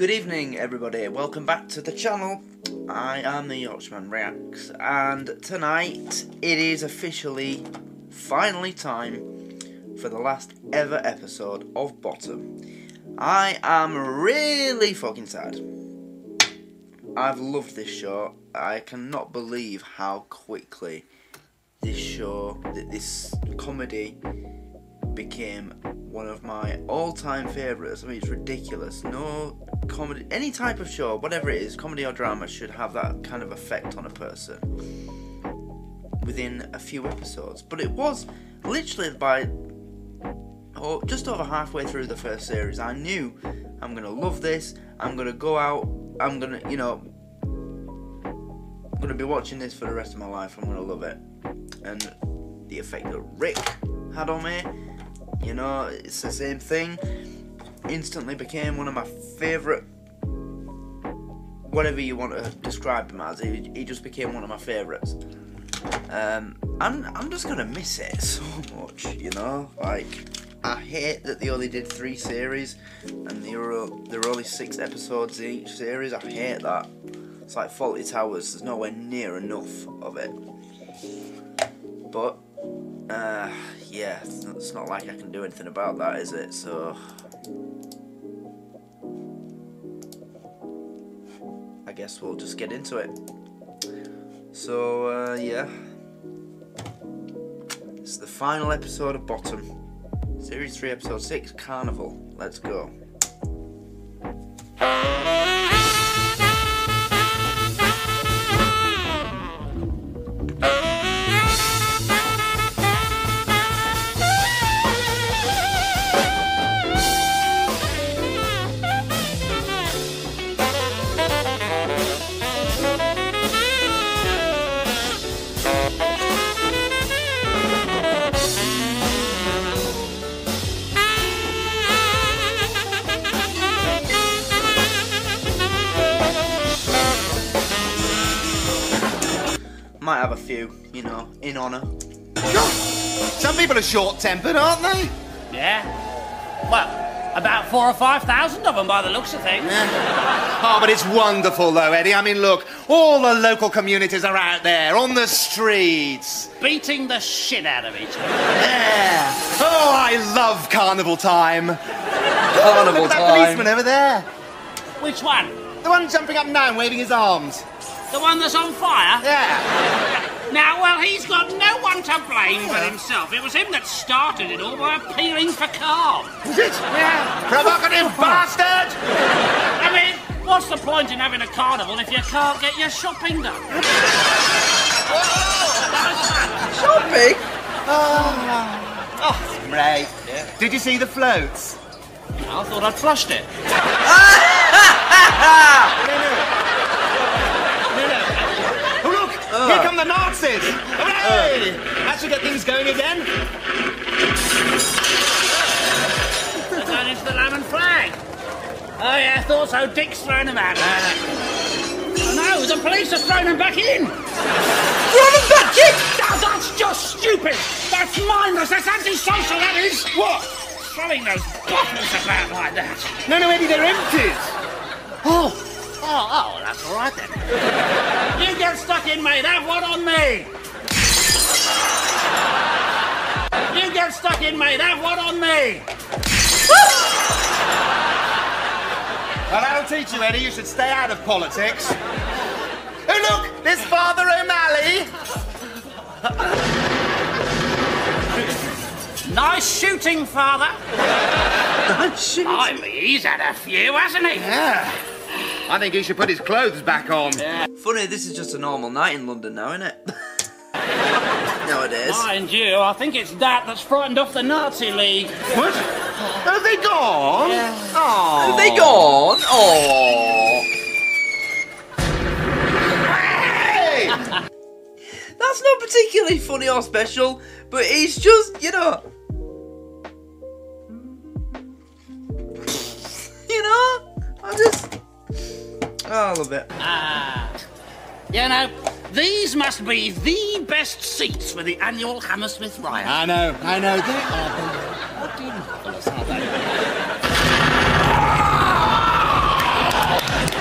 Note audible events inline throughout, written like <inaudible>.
Good evening, everybody. Welcome back to the channel. I am the Yorkshireman Reacts, and tonight it is officially, finally, time for the last ever episode of Bottom. I am really fucking sad. I've loved this show. I cannot believe how quickly this show, this comedy, became one of my all-time favourites. I mean, it's ridiculous. No comedy, any type of show, whatever it is, comedy or drama, should have that kind of effect on a person within a few episodes. But it was literally by oh, just over halfway through the first series, I knew I'm gonna love this. I'm gonna go out. I'm gonna, you know, I'm gonna be watching this for the rest of my life. I'm gonna love it. And the effect that Rick had on me, you know, it's the same thing. Instantly became one of my favourite, whatever you want to describe him as. He, he just became one of my favourites. Um, I'm, I'm just gonna miss it <laughs> so much, you know, like. I hate that they only did three series and there were, there were only six episodes in each series. I hate that. It's like Fawlty Towers, there's nowhere near enough of it. But, uh, yeah, it's not, it's not like I can do anything about that, is it? So, I guess we'll just get into it. So, uh, yeah. It's the final episode of Bottom. Series 3, Episode 6, Carnival. Let's go. Have a few, you know, in honour. Some people are short-tempered, aren't they? Yeah. Well, about four or five thousand of them by the looks of things. Oh, but it's wonderful, though, Eddie. I mean, look, all the local communities are out there on the streets. Beating the shit out of each other. Yeah. Oh, I love carnival time. <laughs> Carnival Look at that time. policeman over there. Which one? The one jumping up now and waving his arms. The one that's on fire? Yeah. Now, well, he's got no one to blame but himself. It was him that started it all by appealing for calm. Is it? Yeah. Provocative <laughs> bastard! I mean, what's the point in having a carnival if you can't get your shopping done? <laughs> Shopping? Ah. Oh, Ray. yeah. Did you see the floats? I thought I'd flushed it. <laughs> Look! Here ah. come the Nazis! Hooray! That should get things going again. They're going into the Lamb and Flag. Oh, yeah, I thought so. Dick's thrown them out. Ah. Oh, no, the police have thrown them back in. Throw them back in! Now, that's just stupid. That's mindless. That's antisocial, that is. What? Throwing those bottles about like that. No, no, Eddie, they're empties. Oh, oh, oh, that's all right then. you get stuck in, mate. Have one on me. You get stuck in, mate. Have one on me. Well, that'll teach you, Eddie. You should stay out of politics. Oh, look! There's Father O'Malley! Nice shooting, father. nice shooting. I mean, he's had a few, hasn't he? Yeah. I think he should put his clothes back on. Funny, this is just a normal night in London now, isn't it? <laughs> Nowadays. Mind you, I think it's that that's frightened off the Nazi League. What? Are they gone? Oh. Have they gone? Oh. Hey! That's not particularly funny or special, but it's just, you know. Oh, a little. Ah. You know, these must be the best seats for the annual Hammersmith Riot. I know, I know. They are bloody marvellous, are they?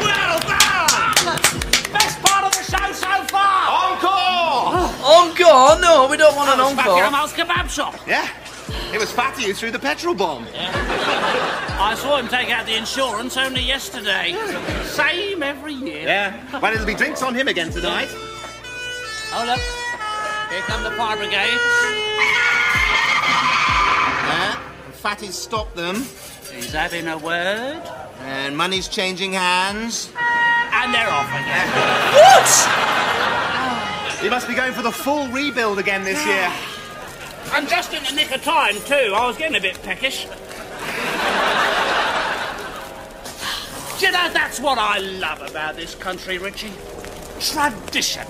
well done! Best part of the show so far! Encore! Oh, encore? No, we don't want an encore. Back at Al's kebab shop. Yeah. It was Fatty who threw the petrol bomb. Yeah. <laughs> I saw him take out the insurance only yesterday. Same every year. Yeah. Well, it'll be drinks on him again tonight. Oh, look. Here come the fire brigade. Yeah. Fatty's stopped them. He's having a word. And money's changing hands. And they're off again. <laughs> What? He must be going for the full rebuild again this <sighs> year. And just in the nick of time, too. I was getting a bit peckish. Do you know, that's what I love about this country, Richie. Tradition.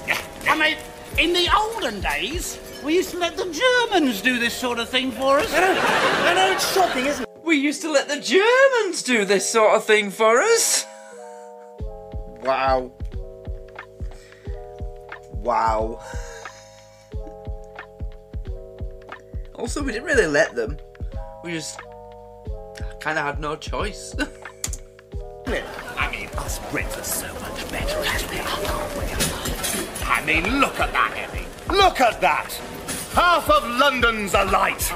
I mean, in the olden days, we used to let the Germans do this sort of thing for us. I know it's shocking, isn't it? We used to let the Germans do this sort of thing for us. Wow. Wow. Also, we didn't really let them. We just kind of had no choice. <laughs> I mean, us Brits are so much better at it. I mean, look at that, Emmy. Look at that! Half of London's alight.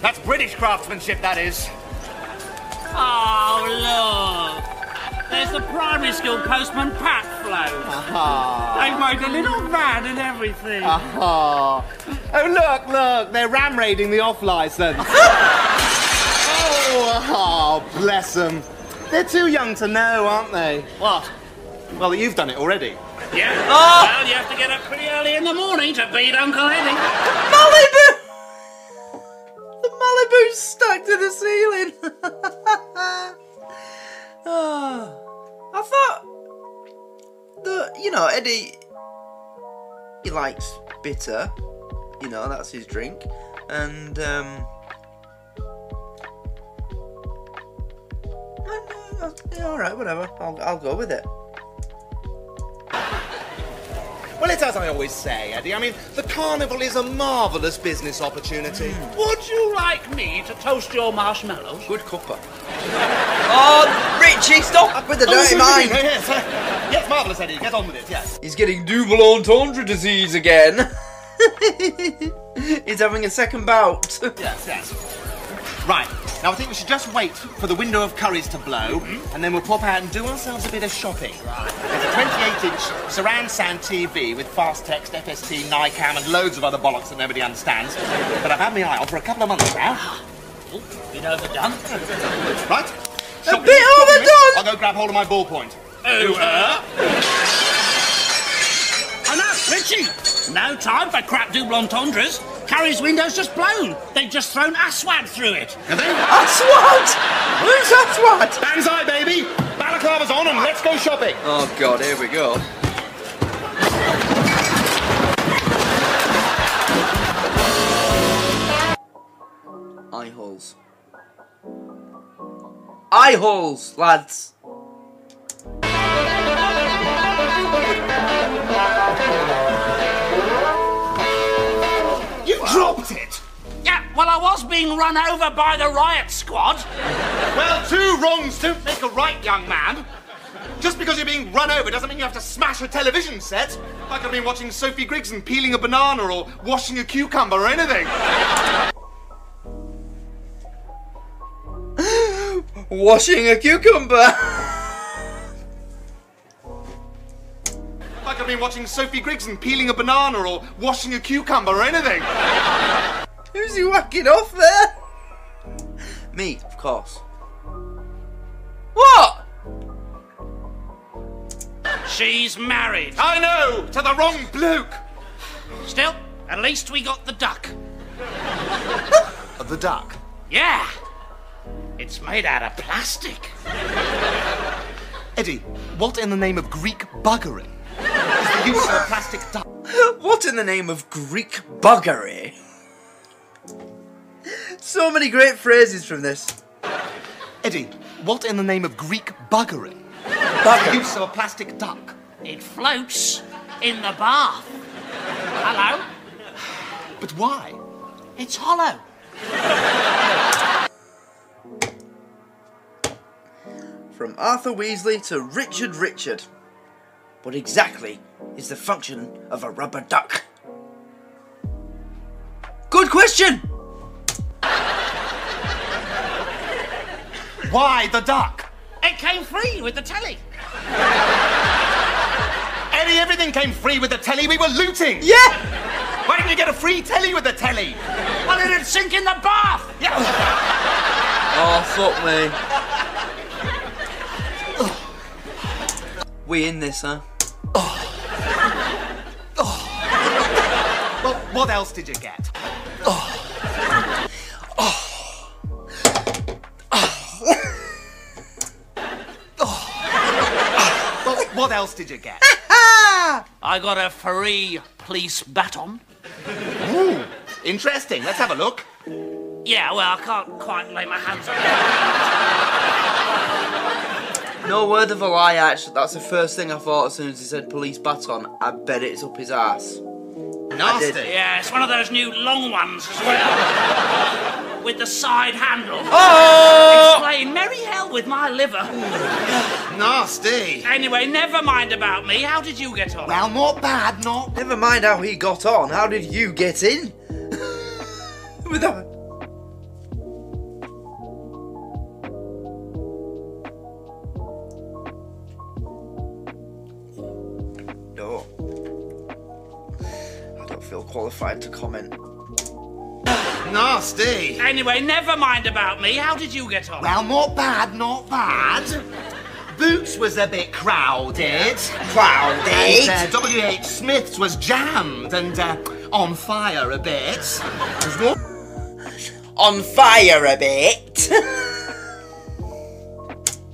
That's British craftsmanship, that is. Oh, look. There's the primary school postman Pat float. Uh-huh. They've made a little van and everything. Oh, oh look, look, they're ram raiding the off license. <laughs> oh, oh, bless them. They're too young to know, aren't they? What? Well, you've done it already. Yeah. Oh! Well, you have to get up pretty early in the morning to beat Uncle Eddie. Malibu! The Malibu's stuck to the ceiling. oh, <laughs> I thought that you know Eddie. He likes bitter, you know that's his drink, and um. Yeah, all right, whatever. I'll I'll go with it. Well, it's as I always say, Eddie. I mean, the carnival is a marvellous business opportunity. Hmm. Would you like me to toast your marshmallows? Good cuppa. <laughs> Oh, Richie, stop with the oh, dirty mind. <laughs> Yes, yes, marvellous, Eddie. Get on with it, yes. He's getting double entendre disease again. <laughs> He's having a second bout. Yes, yes. Right, now I think we should just wait for the window of Currys to blow, and then we'll pop out and do ourselves a bit of shopping. There's a 28-inch surround sound TV with Fastext, FST, NICAM, and loads of other bollocks that nobody understands. But I've had my eye on for a couple of months now. Oh, bit overdone. Right? A bit overdone. I'll go grab hold of my ballpoint. Over. Oh uh? no, Richie! No time for crap double entendres. Currys' window's just blown. They've just thrown Aswad through it. Have they? Aswad! Who's Aswad? Banzai, baby! Balaclava's on and let's go shopping. Oh god, here we go. Eye holes. Eye holes, lads. You dropped it! Yeah, well, I was being run over by the riot squad. Well, two wrongs don't make a right, young man. Just because you're being run over doesn't mean you have to smash a television set. I could have been watching Sophie Grigson peeling a banana or washing a cucumber or anything. <gasps> Washing a cucumber. <laughs> I could have been watching Sophie Grigson peeling a banana or washing a cucumber or anything. Who's he whacking off there? Me, of course. What? She's married. I know, to the wrong bloke. Still, at least we got the duck. The duck. Yeah. It's made out of plastic. Eddie, what in the name of Greek buggering is the use of a plastic duck? What in the name of Greek buggery? So many great phrases from this. Eddie, what in the name of Greek buggery? is the use of a plastic duck? It floats in the bath. Hello? But why? It's hollow. From Arthur Weasley to Richard Richard. What exactly is the function of a rubber duck? Good question! <laughs> Why the duck? It came free with the telly. <laughs> Eddie, everything came free with the telly. We were looting. Yeah! Why didn't you get a free telly with the telly? Well, it'd sink in the bath. Yeah. <laughs> Oh, fuck me. we in this, huh? Well, what else did you get? Oh. Oh. Oh. oh. Well, what else did you get? <laughs> I got a free police baton. Ooh, interesting. Let's have a look. Yeah, well, I can't quite lay my hands on it. No word of a lie, actually. That's the first thing I thought as soon as he said police baton. I bet it's up his ass. Nasty. Yeah, it's one of those new long ones as well. with the side handle. Oh! It's playing merry hell with my liver. <sighs> Nasty. Anyway, never mind about me. How did you get on? Well, not bad, not. Never mind how he got on. How did you get in? <laughs> Without. I don't qualified to comment. Nasty. Anyway, never mind about me. How did you get on? Well, not bad, not bad. Boots was a bit crowded. Crowded? And uh, W.H. Smith's was jammed and uh, on fire a bit. On fire a bit.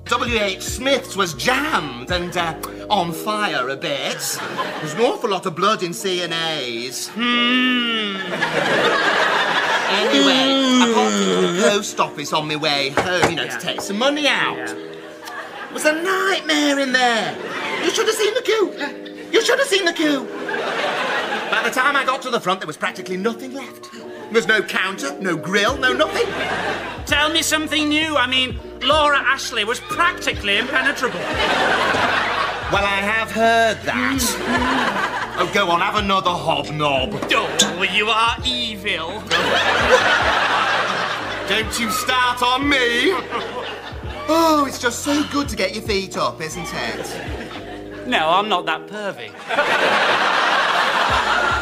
W.H. Smith's was jammed and uh, on fire a bit. There's an awful lot of blood in C&A's. Hmm. anyway, I popped into the post office on my way home, you know, to take some money out. It was a nightmare in there. You should have seen the queue. You should have seen the queue. By the time I got to the front, there was practically nothing left. There was no counter, no grill, no nothing. Tell me something new. I mean, Laura Ashley was practically impenetrable. Well, I have heard that. oh, go on, have another hobnob. Oh, you are evil. Don't you start on me. Oh, it's just so good to get your feet up, isn't it? No, I'm not that pervy.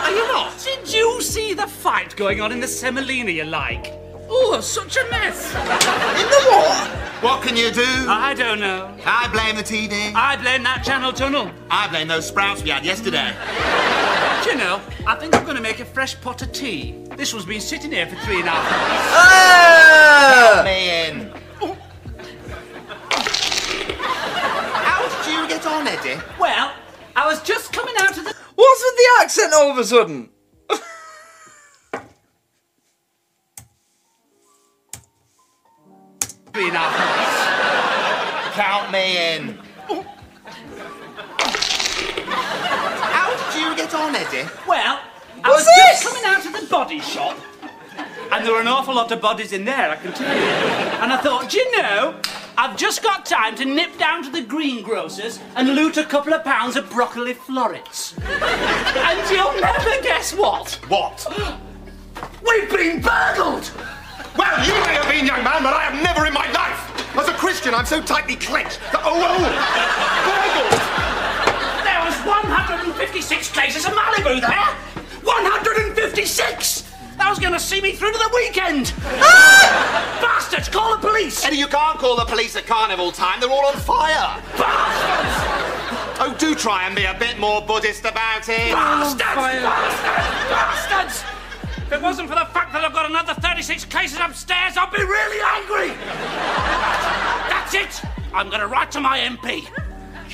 Are you not? Did you see the fight going on in the Semolina you like? Oh, such a mess. In the what? What can you do? I don't know. I blame the TV. I blame that channel tunnel. I blame those sprouts we had yesterday. Do you know, I think I'm going to make a fresh pot of tea. This one's been sitting here for three and a half Ah! Me in. How did you get on, Eddie? Well, I was just coming out of the... What's with the accent all of a sudden? Three and a half months. Count me in. How did you get on, Eddie? Well, I What's was this? just coming out of the body shop. And there were an awful lot of bodies in there, I can tell you. And I thought, do you know, I've just got time to nip down to the greengrocer's and loot a couple of pounds of broccoli florets. and you'll never guess what? What? <gasps> We've been burgled! Well, you may have been, young man, but I have never in my life. As a Christian, I'm so tightly clenched that. Oh, oh! Burgled! There was 156 cases of Malibu there! 156! That was going to see me through to the weekend! Ah! Bastards, call the police! Eddie, you can't call the police at carnival time. They're all on fire. Bastards! Oh, do try and be a bit more Buddhist about it. Bastards! Bastards! Bastards! If it wasn't for the fact that I've got another 36 cases upstairs, I'd be really angry! That's it! I'm going to write to my MP.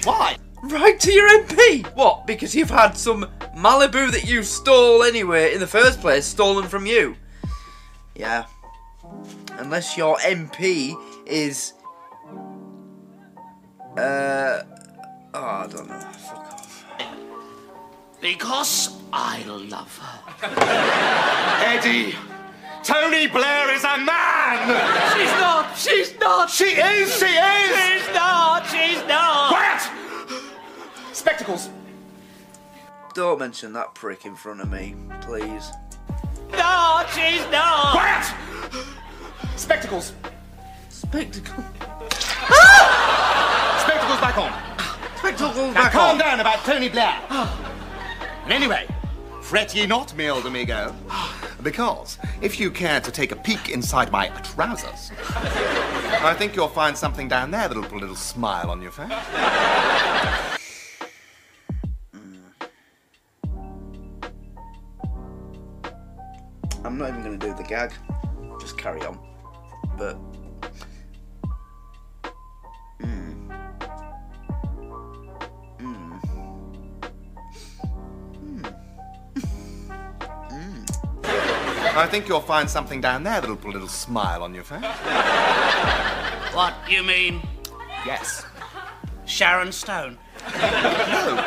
Why? Write to your MP. What? Because you've had some Malibu that you stole anyway in the first place stolen from you. Yeah. Unless your MP is. Uh. Oh, I don't know. Fuck off. Because I love her. <laughs> Eddie, Tony Blair is a man. She's not! She's not! She is. She is. She's not! She's not! Quiet. Spectacles. Don't mention that prick in front of me, please. No, she's not. Quiet! Spectacles. Spectacle. Spectacles back on. Spectacles Now back calm on. down about Tony Blair. Ah. And anyway, fret ye not, mi old amigo. <sighs> Because if you care to take a peek inside my trousers, I think you'll find something down there that'll put a little smile on your face. I'm not even going to do the gag. Just carry on. But. I think you'll find something down there that'll put a little smile on your face. What, you mean Yes. Sharon Stone? No.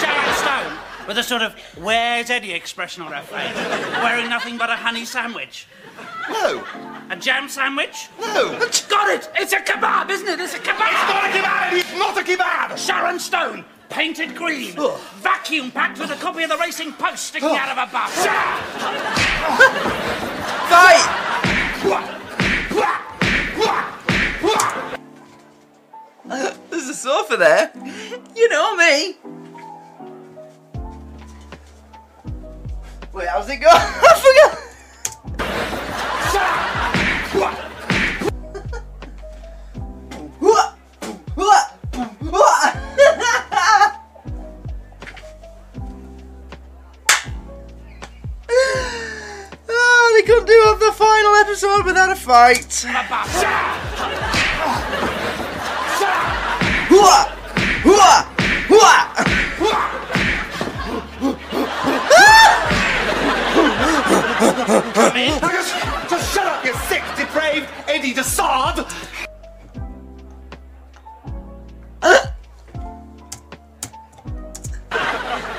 Sharon Stone, with a sort of where's Eddie expression on her face, wearing nothing but a honey sandwich. No. A jam sandwich? No. Got it! It's a kebab, isn't it? It's a kebab! It's Not a kebab! It's not a kebab! Sharon Stone, painted green, vacuum packed with a copy of the Racing Post sticking out of a butt. Fight! <laughs> There's a sofa there. You know me. Wait, how's it go? <laughs> fight. Hua! Hua! Just, just shut up, you sick, depraved Eddie de Sade!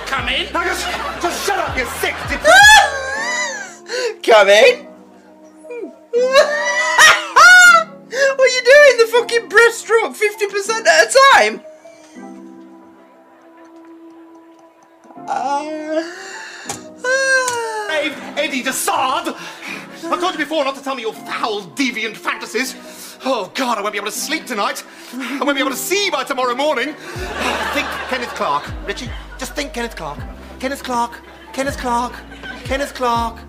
Come in. Just, just shut up, you sick, depraved... Come in. Me your foul, deviant fantasies. Oh, God, I won't be able to sleep tonight. I won't be able to see by tomorrow morning. <sighs> Think Kenneth Clarke. Richie, just think Kenneth Clarke. Kenneth Clarke. Kenneth Clarke. Kenneth Clarke.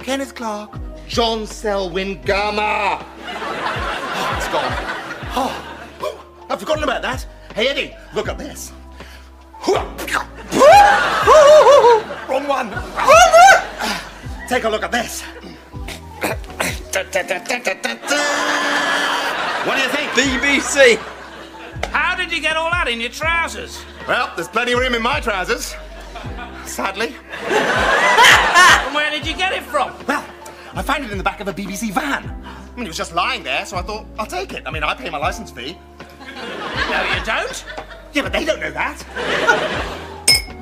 Kenneth Clarke. John Selwyn Gummer. Oh, it's gone. Oh, oh, <gasps> I've forgotten about that. Hey, Eddie, look at this. <laughs> Wrong one. <sighs> Take a look at this. What do you think? BBC. How did you get all that in your trousers? Well, there's plenty of room in my trousers. Sadly. And where did you get it from? Well, I found it in the back of a BBC van. I mean, it was just lying there, so I thought, I'll take it. I mean, I pay my license fee. No, you don't. Yeah, but they don't know that.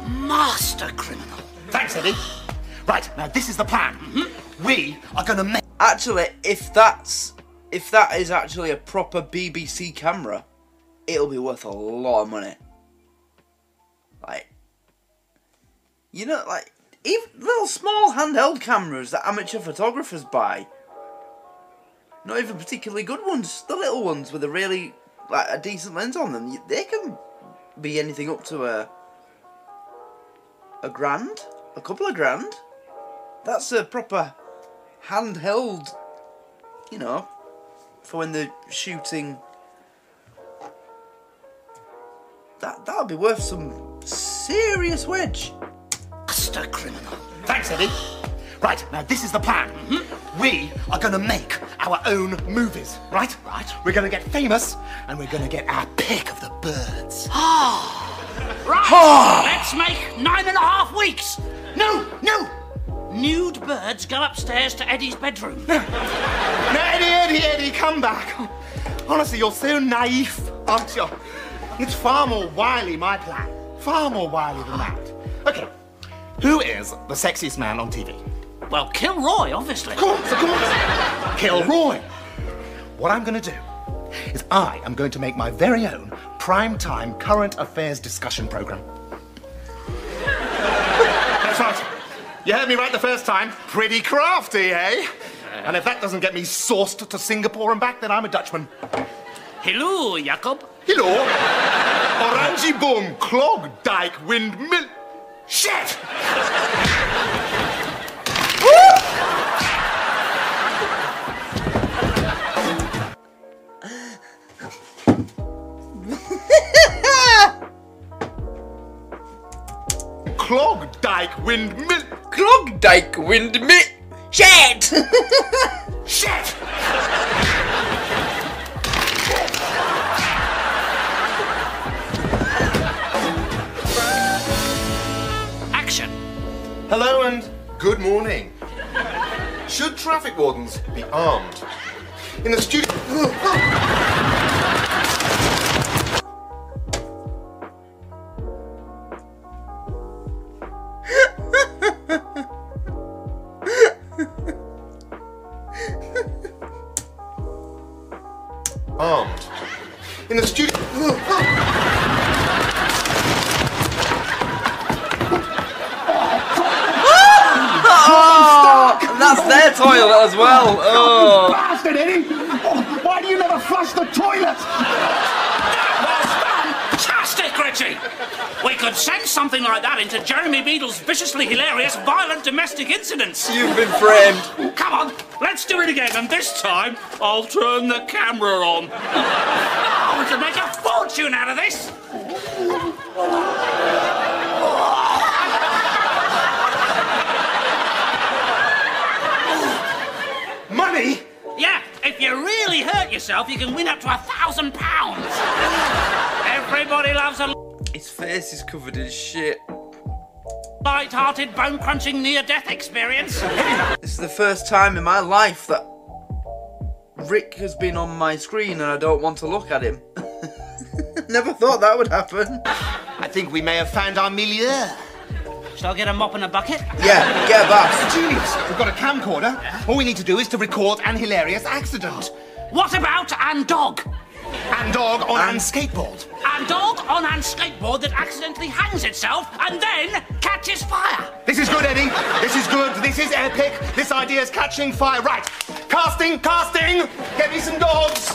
Master criminal. Thanks, Eddie. Right, now this is the plan. Mm-hmm. We are gonna make. Actually, if that's if that is actually a proper BBC camera, it'll be worth a lot of money. Like, you know, like even little small handheld cameras that amateur photographers buy. Not even particularly good ones. The little ones with a really like a decent lens on them. They can be anything up to a a grand, a couple of grand. That's a proper handheld, you know, for when they're shooting. That that'll be worth some serious wedge. Master criminal. Thanks, Eddie. Right, now this is the plan. Hmm? We are gonna make our own movies, right? Right. We're gonna get famous, and we're gonna get our pick of the birds. <gasps> Right. Let's make nine and a half weeks. No, no. Nude birds go upstairs to Eddie's bedroom. <laughs> No, Eddie, Eddie, Eddie, come back. Honestly, you're so naive, aren't you? It's far more wily, my plan. Far more wily than that. Okay, who is the sexiest man on TV? Well, Kilroy, obviously. Of course, of course. Kilroy. What I'm going to do is I am going to make my very own prime-time current affairs discussion program. You heard me right the first time. Pretty crafty, eh? And if that doesn't get me sourced to Singapore and back, then I'm a Dutchman. Hello, Jacob. Hello. Oranjeboom, clog, dike, windmill. Shit! <laughs> clog, dike, windmill. Klogdijk windmill. Shit! <laughs> Shit! Action. Hello and good morning. <laughs> Should traffic wardens be armed? In the studio. <gasps> <laughs> their toilet as well. Oh. oh. Bastard, Eddie! Oh, why do you never flush the toilet? Fantastic, Richie! We could send something like that into Jeremy Beadle's viciously hilarious violent domestic incidents. You've been framed. Come on, let's do it again, and this time I'll turn the camera on. <laughs> Oh, we could make a fortune out of this. Really hurt yourself, you can win up to a thousand pounds. Everybody loves a His face is covered in shit. light-hearted, bone-crunching near-death experience. This is the first time in my life that Rick has been on my screen and I don't want to look at him. <laughs> Never thought that would happen. I think we may have found our milieu. Shall I get a mop and a bucket? Yeah, get a bath. Genius! We've got a camcorder. All we need to do is to record an hilarious accident. What about and dog? And dog on and skateboard. And dog on and skateboard that accidentally hangs itself and then catches fire. This is good, Eddie. This is good. This is epic. This idea is catching fire. Right. Casting, casting. Get me some dogs.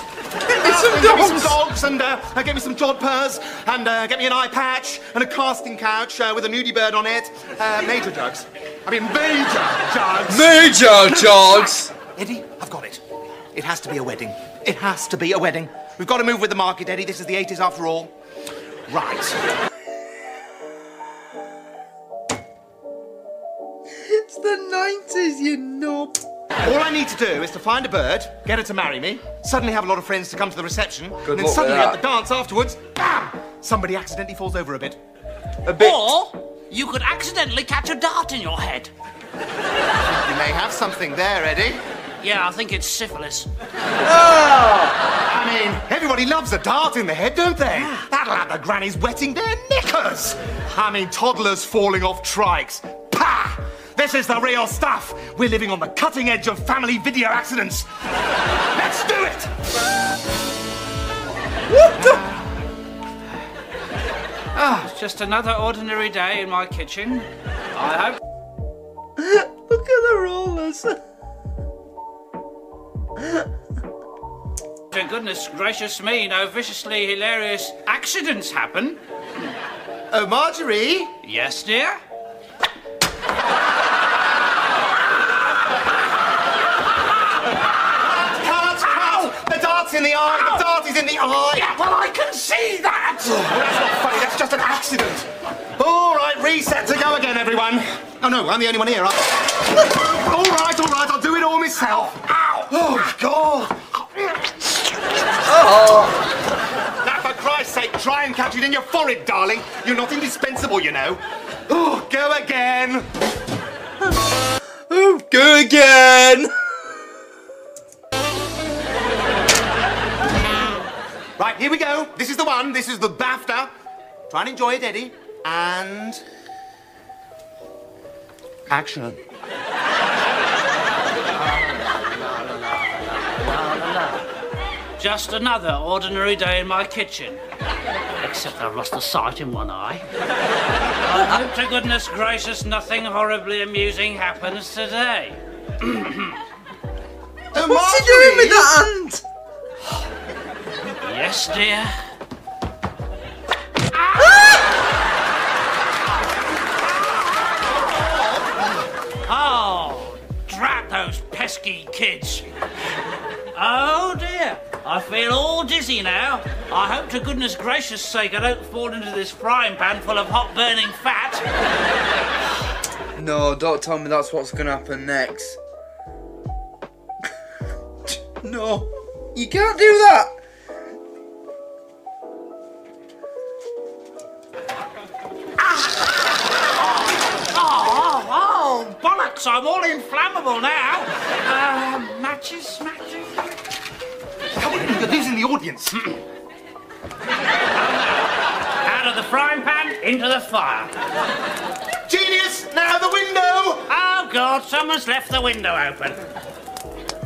Get me some Get me some dogs. dogs and uh, get me some jodhpurs and uh, get me an eye patch and a casting couch uh, with a nudie bird on it. Uh, major jugs. I mean, major jugs. Major Jogs! Eddie, I've got it. It has to be a wedding. It has to be a wedding. We've got to move with the market, Eddie. This is the 80s after all. Right. It's the 90s, you knob. All I need to do is to find a bird, get her to marry me, suddenly have a lot of friends to come to the reception, Good and then suddenly that. at the dance afterwards, bam! Somebody accidentally falls over a bit. A bit. Or you could accidentally catch a dart in your head. You may have something there, Eddie. Yeah, I think it's syphilis. Oh! I mean, everybody loves a dart in the head, don't they? That'll have the grannies wetting their knickers. I mean, toddlers falling off trikes. Pah! This is the real stuff. We're living on the cutting edge of family video accidents. Let's do it! What the? Ah, just another ordinary day in my kitchen. I hope. <laughs> Look at the rollers. For goodness gracious me, no viciously hilarious accidents happen. Oh, Marjorie? Yes, dear? Cut! Ow! The dart's in the eye! The dart is in the eye! Yeah, well, I can see that! Well, that's not funny, that's just an accident. All right, reset to go again, everyone. Oh, no, I'm the only one here. I... all right, all right, I'll do it all myself. Ow! Oh, God. Oh, Now, for Christ's sake, try and catch it in your forehead, darling. You're not indispensable, you know. Oh, go again. oh, go again. Right, here we go. This is the one. This is the BAFTA. Try and enjoy it, Eddie. And... Action. Just another ordinary day in my kitchen. Except I've lost the sight in one eye. I hope to goodness gracious nothing horribly amusing happens today. Oh, <coughs> What's he doing with that hand? Yes, dear. Ah! Oh, drat those pesky kids. Oh dear, I feel all dizzy now. I hope to goodness gracious sake I don't fall into this frying pan full of hot burning fat. No, don't tell me that's what's gonna happen next. <laughs> no, you can't do that. Oh, oh, bollocks, I'm all inflammable now. Uh, matches, matches. Come on, you're losing the audience. Out of the frying pan, into the fire. Genius, now the window! Oh, God, someone's left the window open.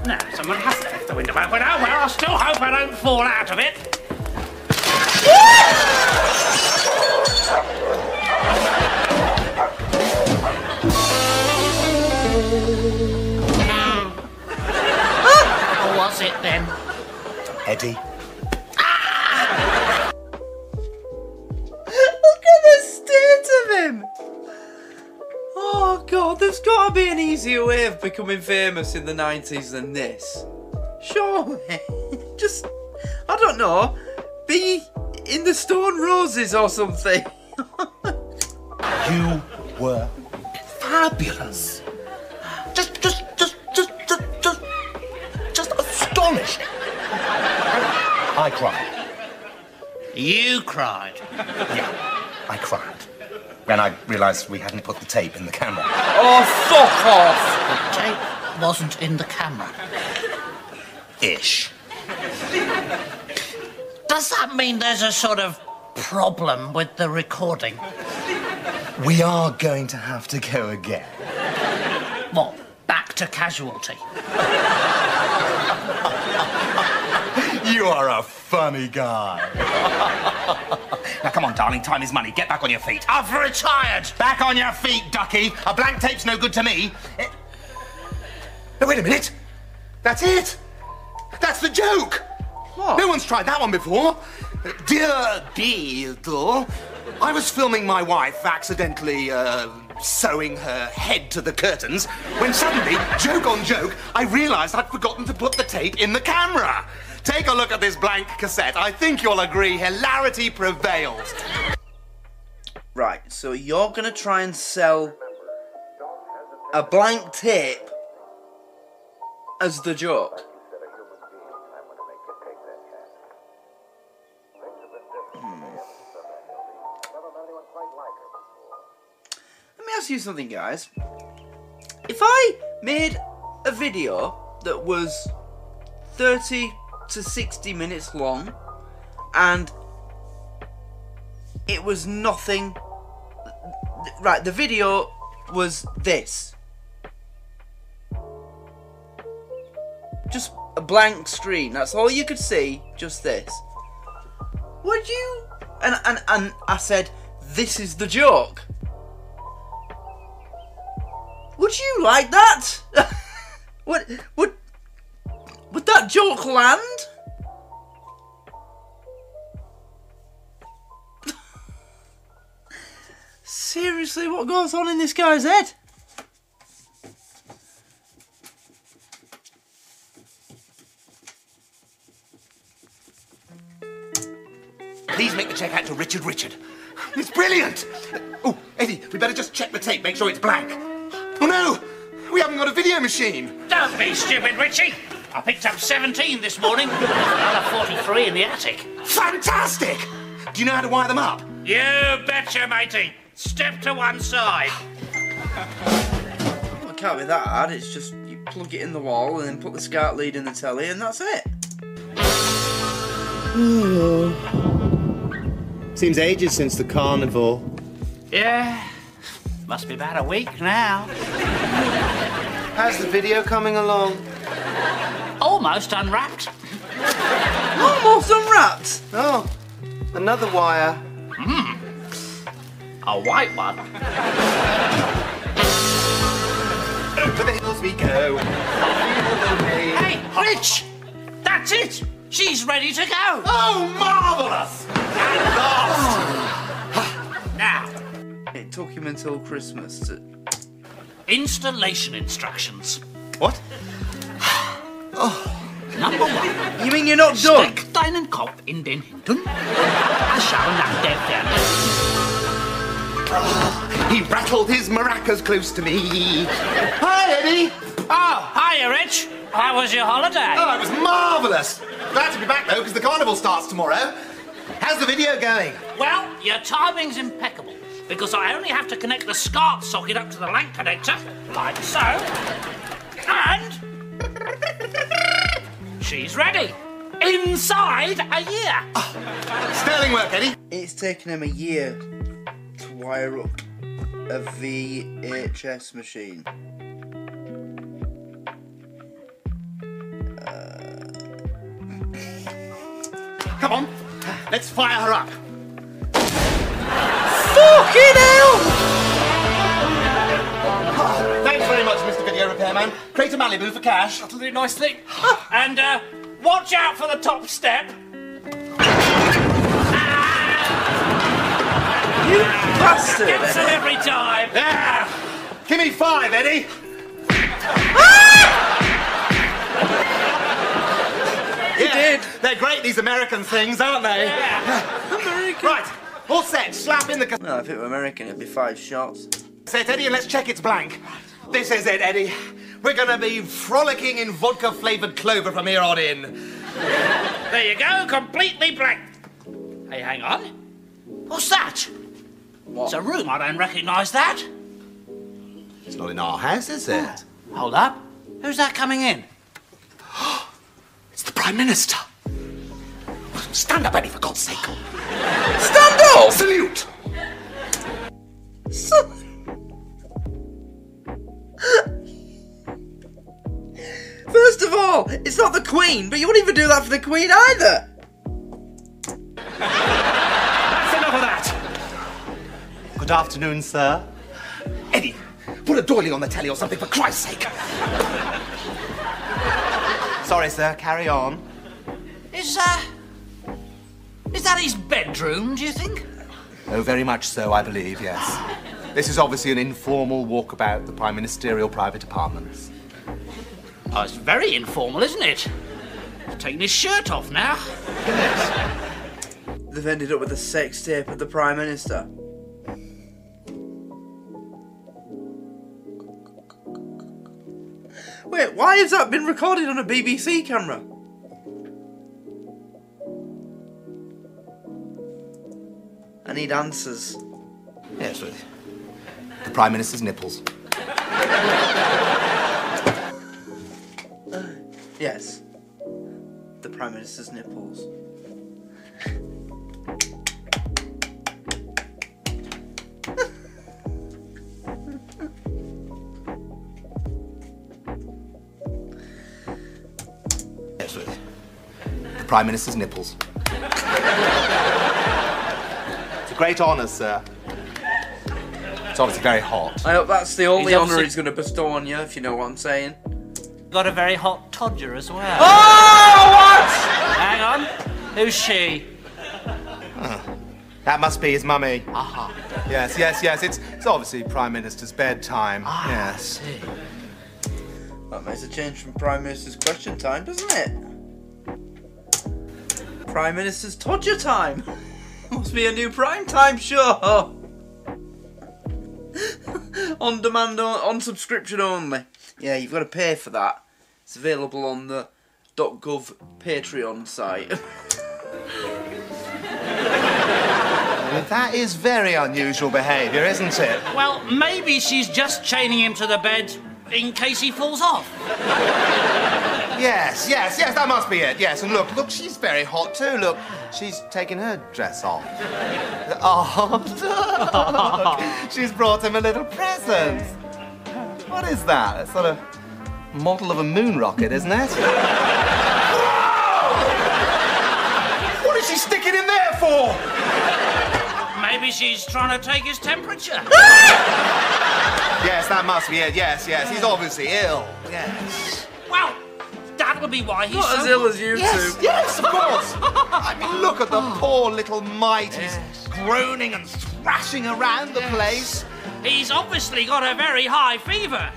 No, someone has left the window open. Oh, well, I still hope I don't fall out of it. Or was it then? Eddie. <laughs> Look at the state of him. Oh god, there's got to be an easier way of becoming famous in the 90s than this. Surely. <laughs> Just, I don't know, be in the Stone Roses or something. <laughs> You were fabulous. I cried. You cried. Yeah, I cried. When I realised we hadn't put the tape in the camera. oh, fuck off. The tape wasn't in the camera. Ish. Does that mean there's a sort of problem with the recording? We are going to have to go again. What? Back to casualty? You are a funny guy. <laughs> now, come on, darling. Time is money. Get back on your feet. I've retired! Back on your feet, ducky. A blank tape's no good to me. Eh, No, wait a minute. That's it. That's the joke. What? No one's tried that one before. Dear Beadle, I was filming my wife accidentally uh, sewing her head to the curtains when suddenly, joke on joke, I realised I'd forgotten to put the tape in the camera. Take a look at this blank cassette. I think you'll agree hilarity prevails. Right, so you're gonna try and sell a blank tape as the joke. Hmm. Let me ask you something, guys. If I made a video that was 30 to 60 minutes long and it was nothing. Right, the video was this. Just a blank screen. That's all you could see. Just this. Would you? And and and I said, "This is the joke." Would you like that? <laughs> would would would that joke land? Seriously, what goes on in this guy's head? Please make the check out to Richard Richard. It's brilliant! Oh, Eddie, we better just check the tape, make sure it's blank. Oh no! We haven't got a video machine! Don't be stupid, Richie! I picked up 17 this morning. Another 43 in the attic. Fantastic! Do you know how to wire them up? You betcha, matey. Step to one side. Well, it can't be that hard. It's just you plug it in the wall and then put the SCART lead in the telly, and that's it. <sighs> Seems ages since the carnival. Yeah, must be about a week now. How's the video coming along? Almost unwrapped. Almost unwrapped. Oh, Another wire. Hmm. A white one. Over the hills we go. Hey, Rich! That's it! She's ready to go! Oh, marvellous! At last! Now, It took him until Christmas to. installation instructions. What? Oh, number one, You mean you're not done? steck deinen Kopf in den Hintern. Schau nach der Ferne. He rattled his maracas close to me. Hi, Eddie. Oh, hiya, Rich. How was your holiday? Oh, it was marvellous. Glad to be back, though, because the carnival starts tomorrow. How's the video going? Well, your timing's impeccable because I only have to connect the SCART socket up to the lamp connector, like so. And. She's ready. Inside a year. Sterling work, Eddie. It's taken him a year to wire up a VHS machine. Uh. Come on. Let's fire her up. Fucking hell! Thanks very much, Mr. Video Repairman. Crate a Malibu for cash. That'll do nicely. <laughs> and uh, watch out for the top step. Ah! You bastard! Gets it every time. There. Give me five, Eddie. Ah! He did! They're great, these American things, aren't they? Yeah. <laughs> American. Right. All set. Slap in the cassette, No, if it were American, it'd be five shots. Eddie, and let's check it's blank. This is it, Eddie. We're gonna be frolicking in vodka-flavored clover from here on in. There you go, completely blank. Hey, hang on. What's that? What? It's a room. I don't recognise that. It's not in our house, is it? Oh. Hold up. Who's that coming in? <gasps> It's the Prime Minister. Stand up, Eddie, for God's sake. Stand up! Salute! <laughs> First of all, it's not the Queen, but you wouldn't even do that for the Queen either! That's enough of that. Good afternoon, sir. Eddie, put a doily on the telly or something, for Christ's sake. Sorry, sir. Carry on. Is, uh. Is that his bedroom, do you think? Oh, very much so, I believe, yes. This is obviously an informal walkabout the Prime Ministerial private apartments. Oh, it's very informal, isn't it? He's taking his shirt off now. <laughs> They've ended up with a sex tape of the Prime Minister. Wait, why has that been recorded on a BBC camera? I need answers. Yes, with the Prime Minister's nipples. Yes. The Prime Minister's nipples. Yes, with the Prime Minister's nipples. It's a great honour, sir. It's obviously very hot. I hope that's the only He's honour obviously- he's going to bestow on you, if you know what I'm saying. Got a very hot todger as well. Oh, what? Hang on. Who's she? That must be his mummy. Aha. Yes, yes, yes. It's, it's obviously Prime Minister's bedtime. Ah, yes. That makes a change from Prime Minister's question time, doesn't it? Prime Minister's Todger time. <laughs> Must be a new prime time show. On demand, on, on subscription only. Yeah, you've got to pay for that. It's available on the .gov Patreon site. <laughs> That is very unusual behaviour, isn't it? Well, maybe she's just chaining him to the bed in case he falls off. Yes, yes, yes, that must be it. Yes, and look, look, she's very hot too. Look, she's taken her dress off. <laughs> Oh, look, <laughs> she's brought him a little present. What is that? It's sort of model of a moon rocket, isn't it? <laughs> What is she sticking in there for? Maybe she's trying to take his temperature. Yes, that must be it. Yes, yes. He's obviously ill. Yes. well, that would be why he's Not so... as ill as you Yes, two. yes, of course. I mean, look at the oh. poor little mite. He's groaning and thrashing around the place. He's obviously got a very high fever.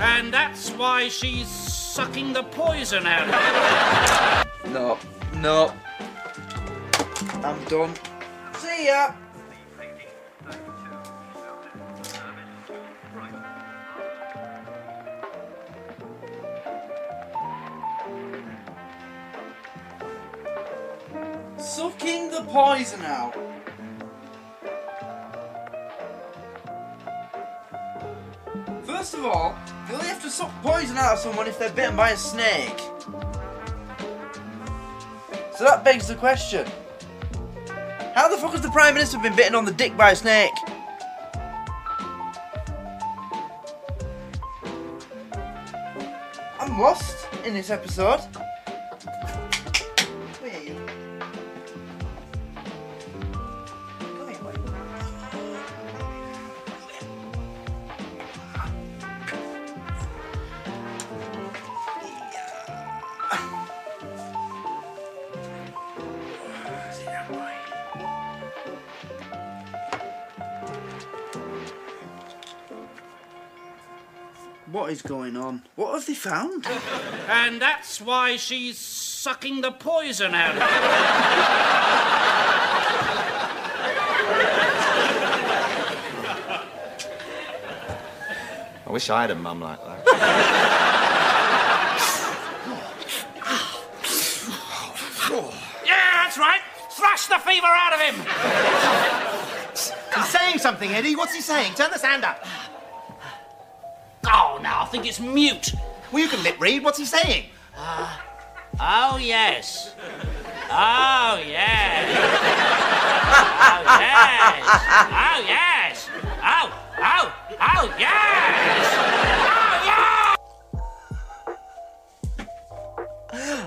And that's why she's sucking the poison out of him. No, no. I'm done. See ya. Sucking the poison out. First of all, you only have to suck poison out of someone if they're bitten by a snake. So that begs the question. How the fuck has the Prime Minister been bitten on the dick by a snake? I'm lost in this episode. Going on? What have they found? And that's why she's sucking the poison out of him. I wish I had a mum like that. Yeah, that's right. Thrash the fever out of him. He's saying something, Eddie. What's he saying? Turn the sound up. Oh, now I think it's mute. Well, you can lip read. What's he saying? Uh, oh, yes. Oh, yes. Oh, yes. Oh, yes. Oh, oh, oh, oh yes. Oh, yes.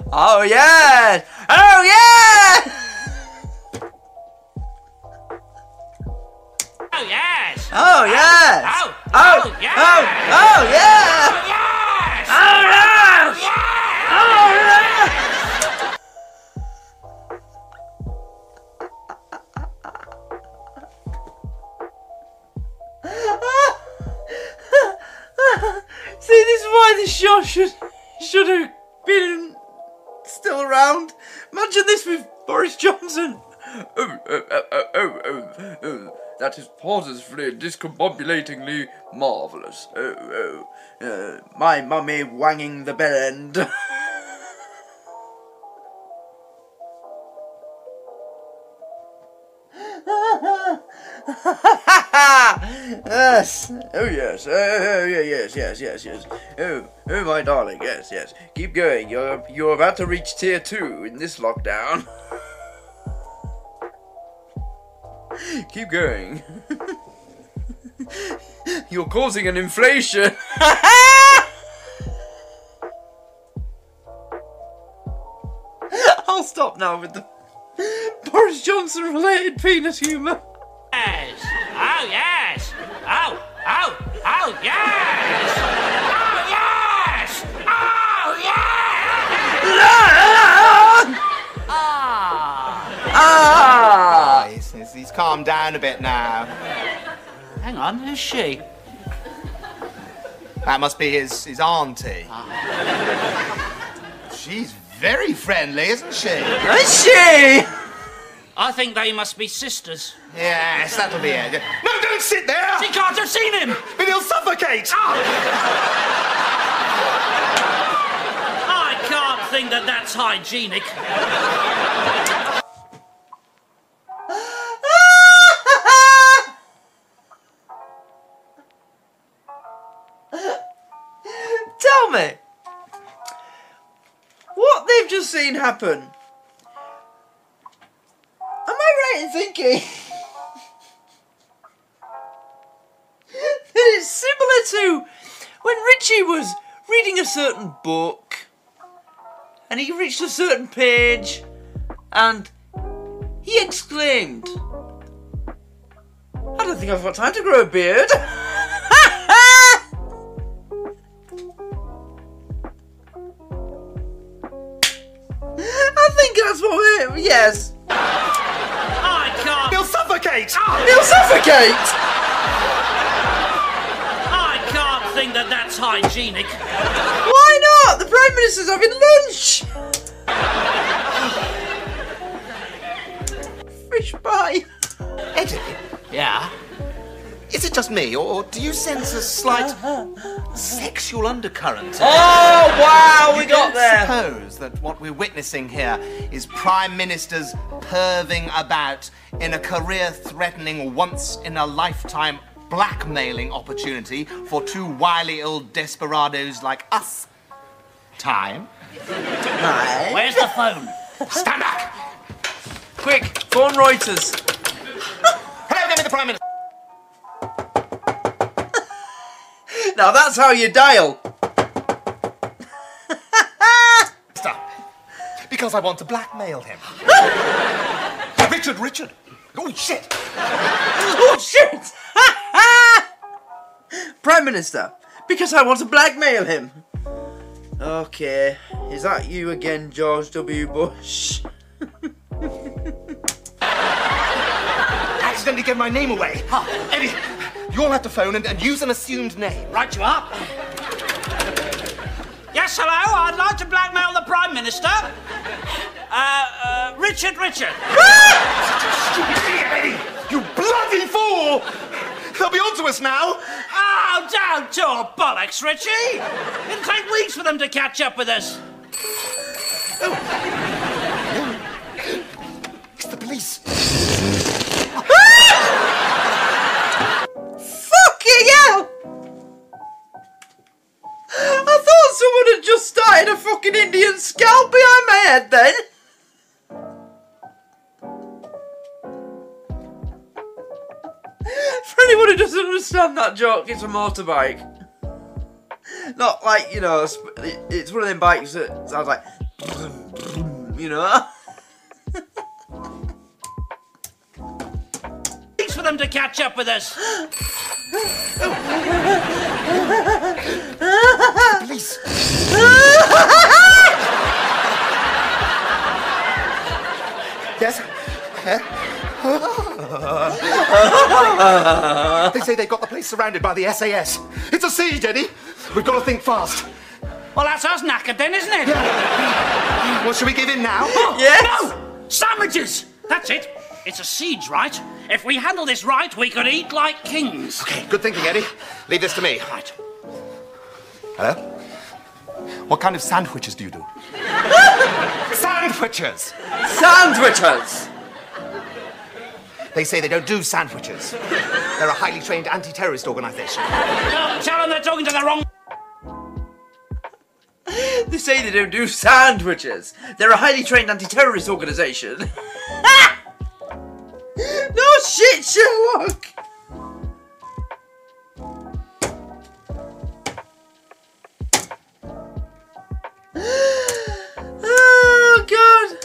Oh yeah! Oh yeah! Oh, yes. Oh, oh yes! Oh, Oh, Oh! oh, Oh! yes. Oh yeah! Yes. Oh yes! Oh yes! See, this is why the show should should have been still around. Imagine this with Boris Johnson. Um, um, um, That is positively discombobulatingly marvelous. Oh, oh. Uh, my mummy wanging the bell end. <laughs> yes. Oh yes. Oh, oh yeah. Yes. Yes. Yes. Yes. Oh. Oh my darling. Yes. Yes. Keep going. You're you're about to reach tier two in this lockdown. <laughs> <laughs> Keep going. <laughs> You're causing an inflation. <laughs> I'll stop now with the Boris Johnson related penis humour. Yes. Oh, yes. Oh, oh, oh, yes. Calmed down a bit now. Hang on, who's she? That must be his, his auntie. She's very friendly, isn't she? Is she? I think they must be sisters. Yes, that'll be it. No, don't sit there! She can't have seen him. But he'll suffocate! Ah! I can't think that that's hygienic. Seen happen. Am I right in thinking <laughs> that it's similar to when Richie was reading a certain book and he reached a certain page and he exclaimed. I don't think I've got time to grow a beard. <laughs> that's what we're. Yes. I can't. He'll suffocate! Ah. He'll suffocate! I can't think that that's hygienic. Why not? The Prime Minister's having lunch! Fish pie. Eddie, Yeah. is it just me, or do you sense a slight uh-huh. Sexual undercurrent? Oh, wow, we got there. Suppose that what we're witnessing here is Prime Ministers perving about in a career threatening, once in a lifetime blackmailing opportunity for two wily old desperados like us. Time. Hi. Where's the phone? Stand back! Quick, phone Reuters. Hello, give me the Prime Minister. Now that's how you dial. <laughs> Stop. Because I want to blackmail him. <laughs> Richard, Richard! Oh, shit! Oh shit! <laughs> Prime Minister, because I want to blackmail him. Okay, is that you again, George W. Bush? Accidentally gave my name away. Eddie, you'll have to phone and, and use an assumed name. Right you up. Yes, hello. I'd like to blackmail the Prime Minister. Uh, uh, Richard, Richard. Stupid idiot, Eddie! You bloody fool! They'll be onto us now! Oh, don't talk bollocks, Richie. It'll take weeks for them to catch up with us. It's the police. Fucking hell! I thought someone had just started a fucking Indian scalp behind my head then. <laughs> For anyone who doesn't understand that joke, it's a motorbike. Not like, you know, it's one of them bikes that sounds like, <laughs> you know? <laughs> for them to catch up with us. Police. yes? They say they've got the place surrounded by the SAS. It's a siege, Eddie. We've got to think fast. Well, that's us knackered then, isn't it? Well, should we give in now? Oh, yes! No! Sandwiches! That's it. It's a siege, right? If we handle this right, we could eat like kings. Okay, good thinking, Eddie. Leave this to me. Right. Hello? What kind of sandwiches do you do? <laughs> sandwiches! Sandwiches! They say they don't do sandwiches. They're a highly trained anti-terrorist organization. No, tell them they're talking to the wrong. They say they don't do sandwiches. They're a highly trained anti-terrorist organization. <laughs> no shit, Sherlock. oh god.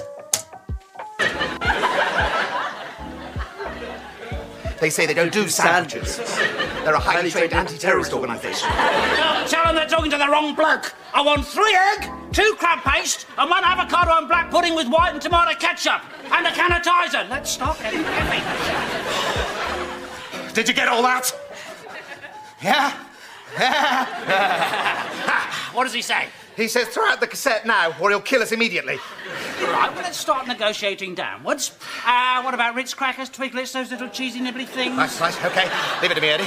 They say they don't do sandwiches. They're a highly trained anti-terrorist organization. Tell them they're talking to the wrong bloke. I want three egg, two crab paste, and one avocado and black pudding with white and tomato ketchup, and a can of Tizer. Let's stop getting heavy. Did you get all that? Yeah? What does he say? He says throw out the cassette now, or he'll kill us immediately. Right, well, let's start negotiating downwards. Uh, what about Ritz crackers, Twiglets, those little cheesy nibbly things? Nice, nice. Okay, leave it to me, Eddie.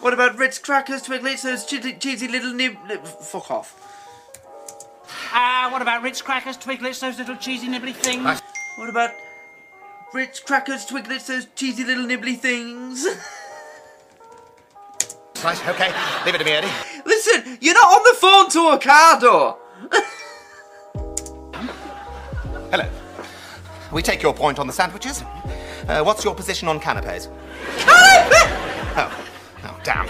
What about Ritz crackers, Twiglets, those cheesy, cheesy little nib... nib- Fuck off. Uh, what about Ritz crackers, Twiglets, those little cheesy nibbly things? Nice. What about Ritz crackers, Twiglets, those cheesy little nibbly things? <laughs> Nice. Okay, leave it to me, Eddie. Listen, you're not on the phone to a car door. Hello. We take your point on the sandwiches. Uh, what's your position on canapes? Oh, oh, damn.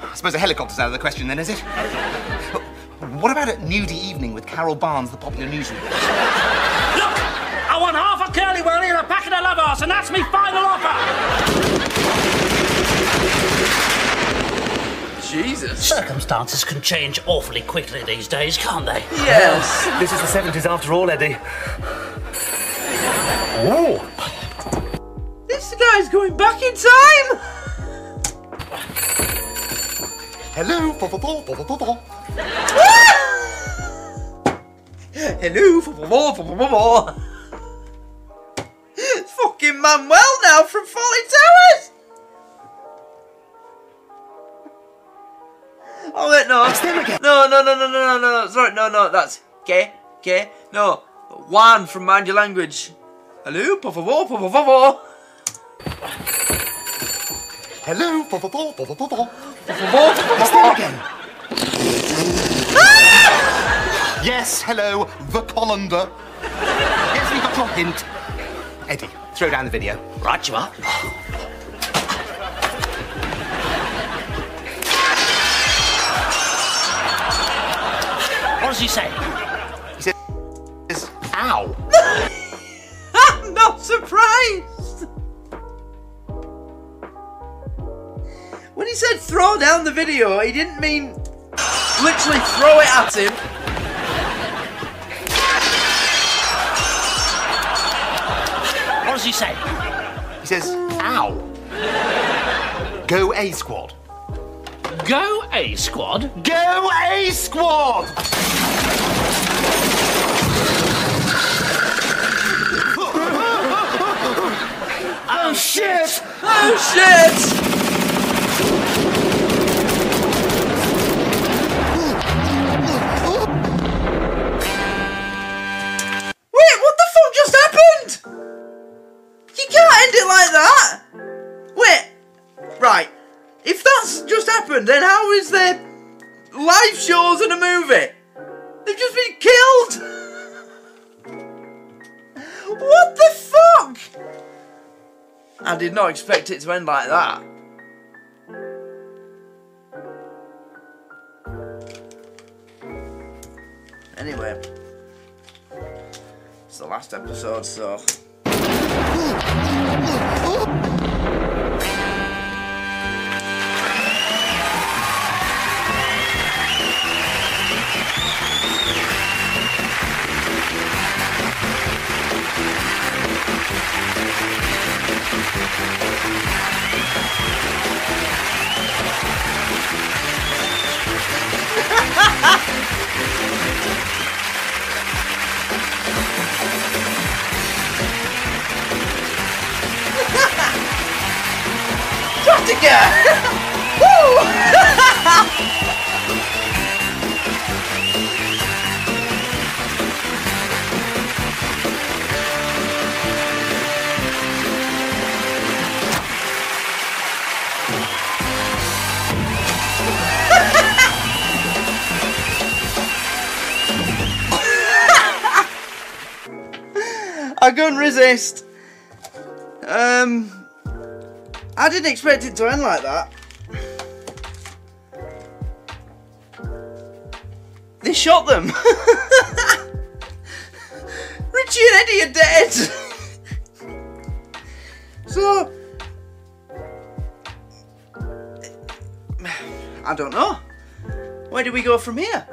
I suppose a helicopter's out of the question then, is it? <laughs> What about a nudie evening with Carol Barnes, the popular newsreader? Look, I want half a got Curly Whirly and a packet of love hearts, and that's me final offer. Jesus. Circumstances can change awfully quickly these days, can't they? Yes. This is the 70s after all, Eddie. Ooh. This guy's going back in time. Hello, Hello. It's fucking Manuel now from Fawlty Towers. Oh wait, no. No, no, no, no, no, no, no, no. Sorry, no, no. That's okay, okay. No, Juan from Mind Your Language. Hello, por favor, por favor. Hello, bo- bo- bo- bo- bo- bo. Por favor, por favor. Yes, hello, the colander. Yes, we got your hint. Eddie, throw down the video. Right, you are. What does he say? He says, ow. I'm <laughs> not surprised. When he said throw down the video, he didn't mean literally throw it at him. He say? He says, ow. Go A squad. Go A squad. Go A squad! Oh shit! Oh shit! It like that. Wait, right. If that's just happened, then how is there live shows and a movie? They've just been killed. <laughs> What the fuck? I did not expect it to end like that. Anyway, it's the last episode, so. やった! Jessica! <laughs> Woo! <laughs> I couldn't resist. Um, I didn't expect it to end like that. They shot them. <laughs> Richie and Eddie are dead. <laughs> so, I don't know. Where do we go from here?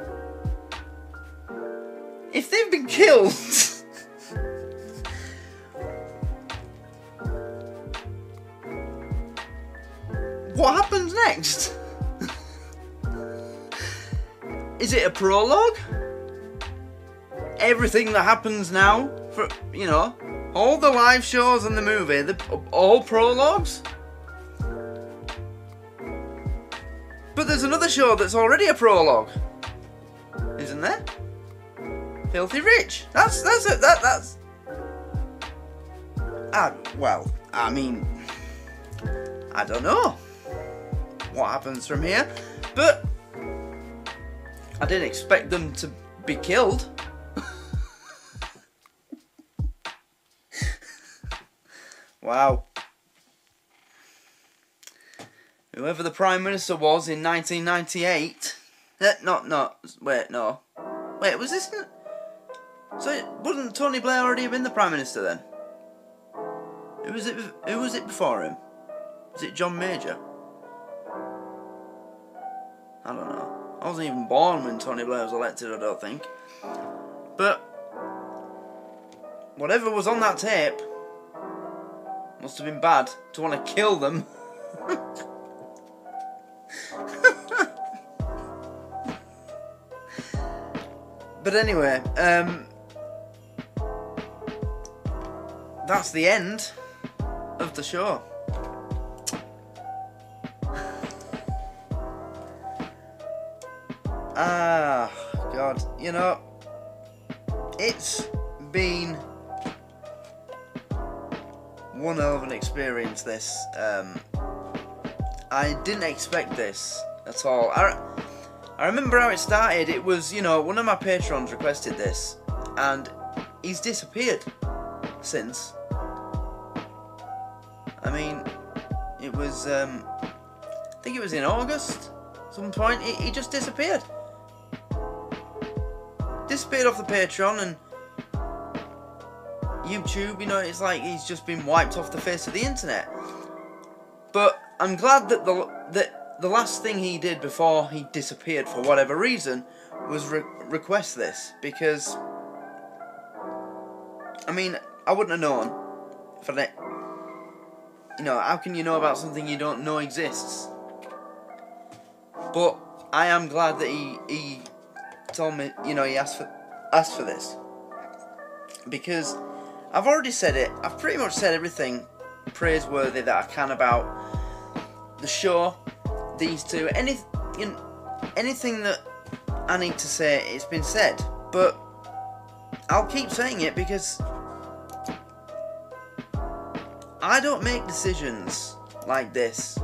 If they've been killed. What happens next? Is it a prologue? Everything that happens now, for you know, all the live shows and the movie, the all prologues. But there's another show that's already a prologue, isn't there? Filthy Rich. That's that's it. That that's. Ah, well, I mean, I don't know what happens from here, but I didn't expect them to be killed. <laughs> wow. Whoever the Prime Minister was in 1998. Uh, not, not, wait, no. Wait, was this. So, wasn't Tony Blair already have been the Prime Minister then? Who was it? Who was it before him? Was it John Major? I don't know. I wasn't even born when Tony Blair was elected. I don't think. But whatever was on that tape must have been bad to want to kill them. <laughs> but anyway, um, that's the end of the show. You know, it's been one hell of an experience. This, um, I didn't expect this at all. I, I remember how it started. It was, you know, one of my patrons requested this, and he's disappeared since. I mean, it was, um, I think it was in August, some point. He, he just disappeared. Disappeared off the Patreon and YouTube, you know, it's like he's just been wiped off the face of the internet. But I'm glad that the that the last thing he did before he disappeared for whatever reason was re request this because I mean I wouldn't have known for that. You know, how can you know about something you don't know exists? But I am glad that he he told me, you know, he asked for asked for this because I've already said it. I've pretty much said everything praiseworthy that I can about the show, these two, any you know, anything that I need to say, it's been said. But I'll keep saying it because I don't make decisions like this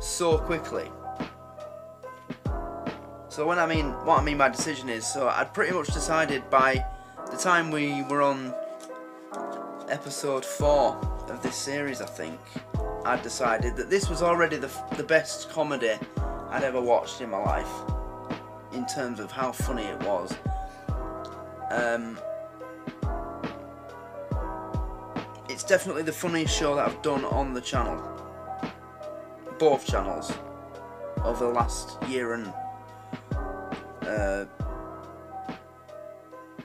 so quickly. So when I mean what I mean by decision is, so I'd pretty much decided by the time we were on episode four of this series, I think, I'd decided that this was already the the best comedy I'd ever watched in my life, in terms of how funny it was. Um, it's definitely the funniest show that I've done on the channel, both channels, over the last year and uh,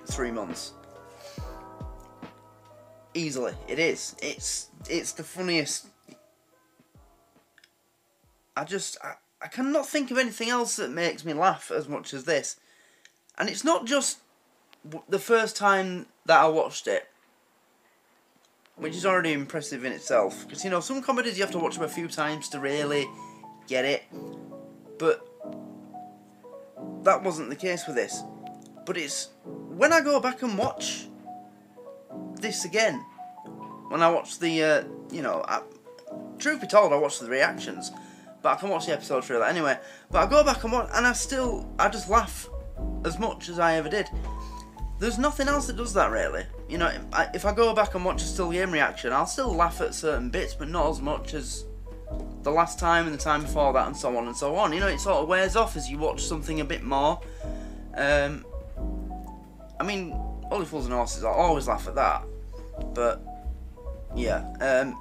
three months. Easily, it is. It's it's the funniest. I just I, I cannot think of anything else that makes me laugh as much as this, and it's not just the first time that I watched it, which is already impressive in itself. Because you know some comedies you have to watch them a few times to really get it, but that wasn't the case with this. But it's when I go back and watch this again, when I watch the, uh, you know, I, truth be told, I watch the reactions, but I can watch the episode that anyway. But I go back and watch, and I still, I just laugh as much as I ever did. There's nothing else that does that really. You know, if I go back and watch a still game reaction, I'll still laugh at certain bits, but not as much as the last time and the time before that, and so on and so on. You know, it sort of wears off as you watch something a bit more. Um, I mean, Only Fools and Horses, I'll always laugh at that. But, yeah. Um,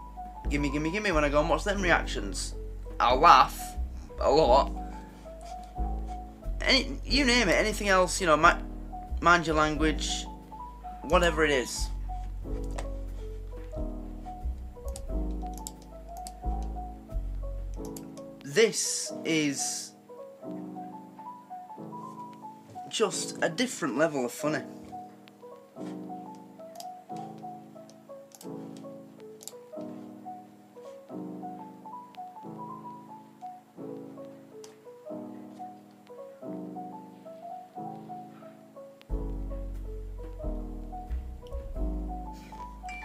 gimme, gimme, gimme, when I go and watch them reactions, I'll laugh a lot. Any, you name it, anything else, you know, mind your language, whatever it is. This is just a different level of funny.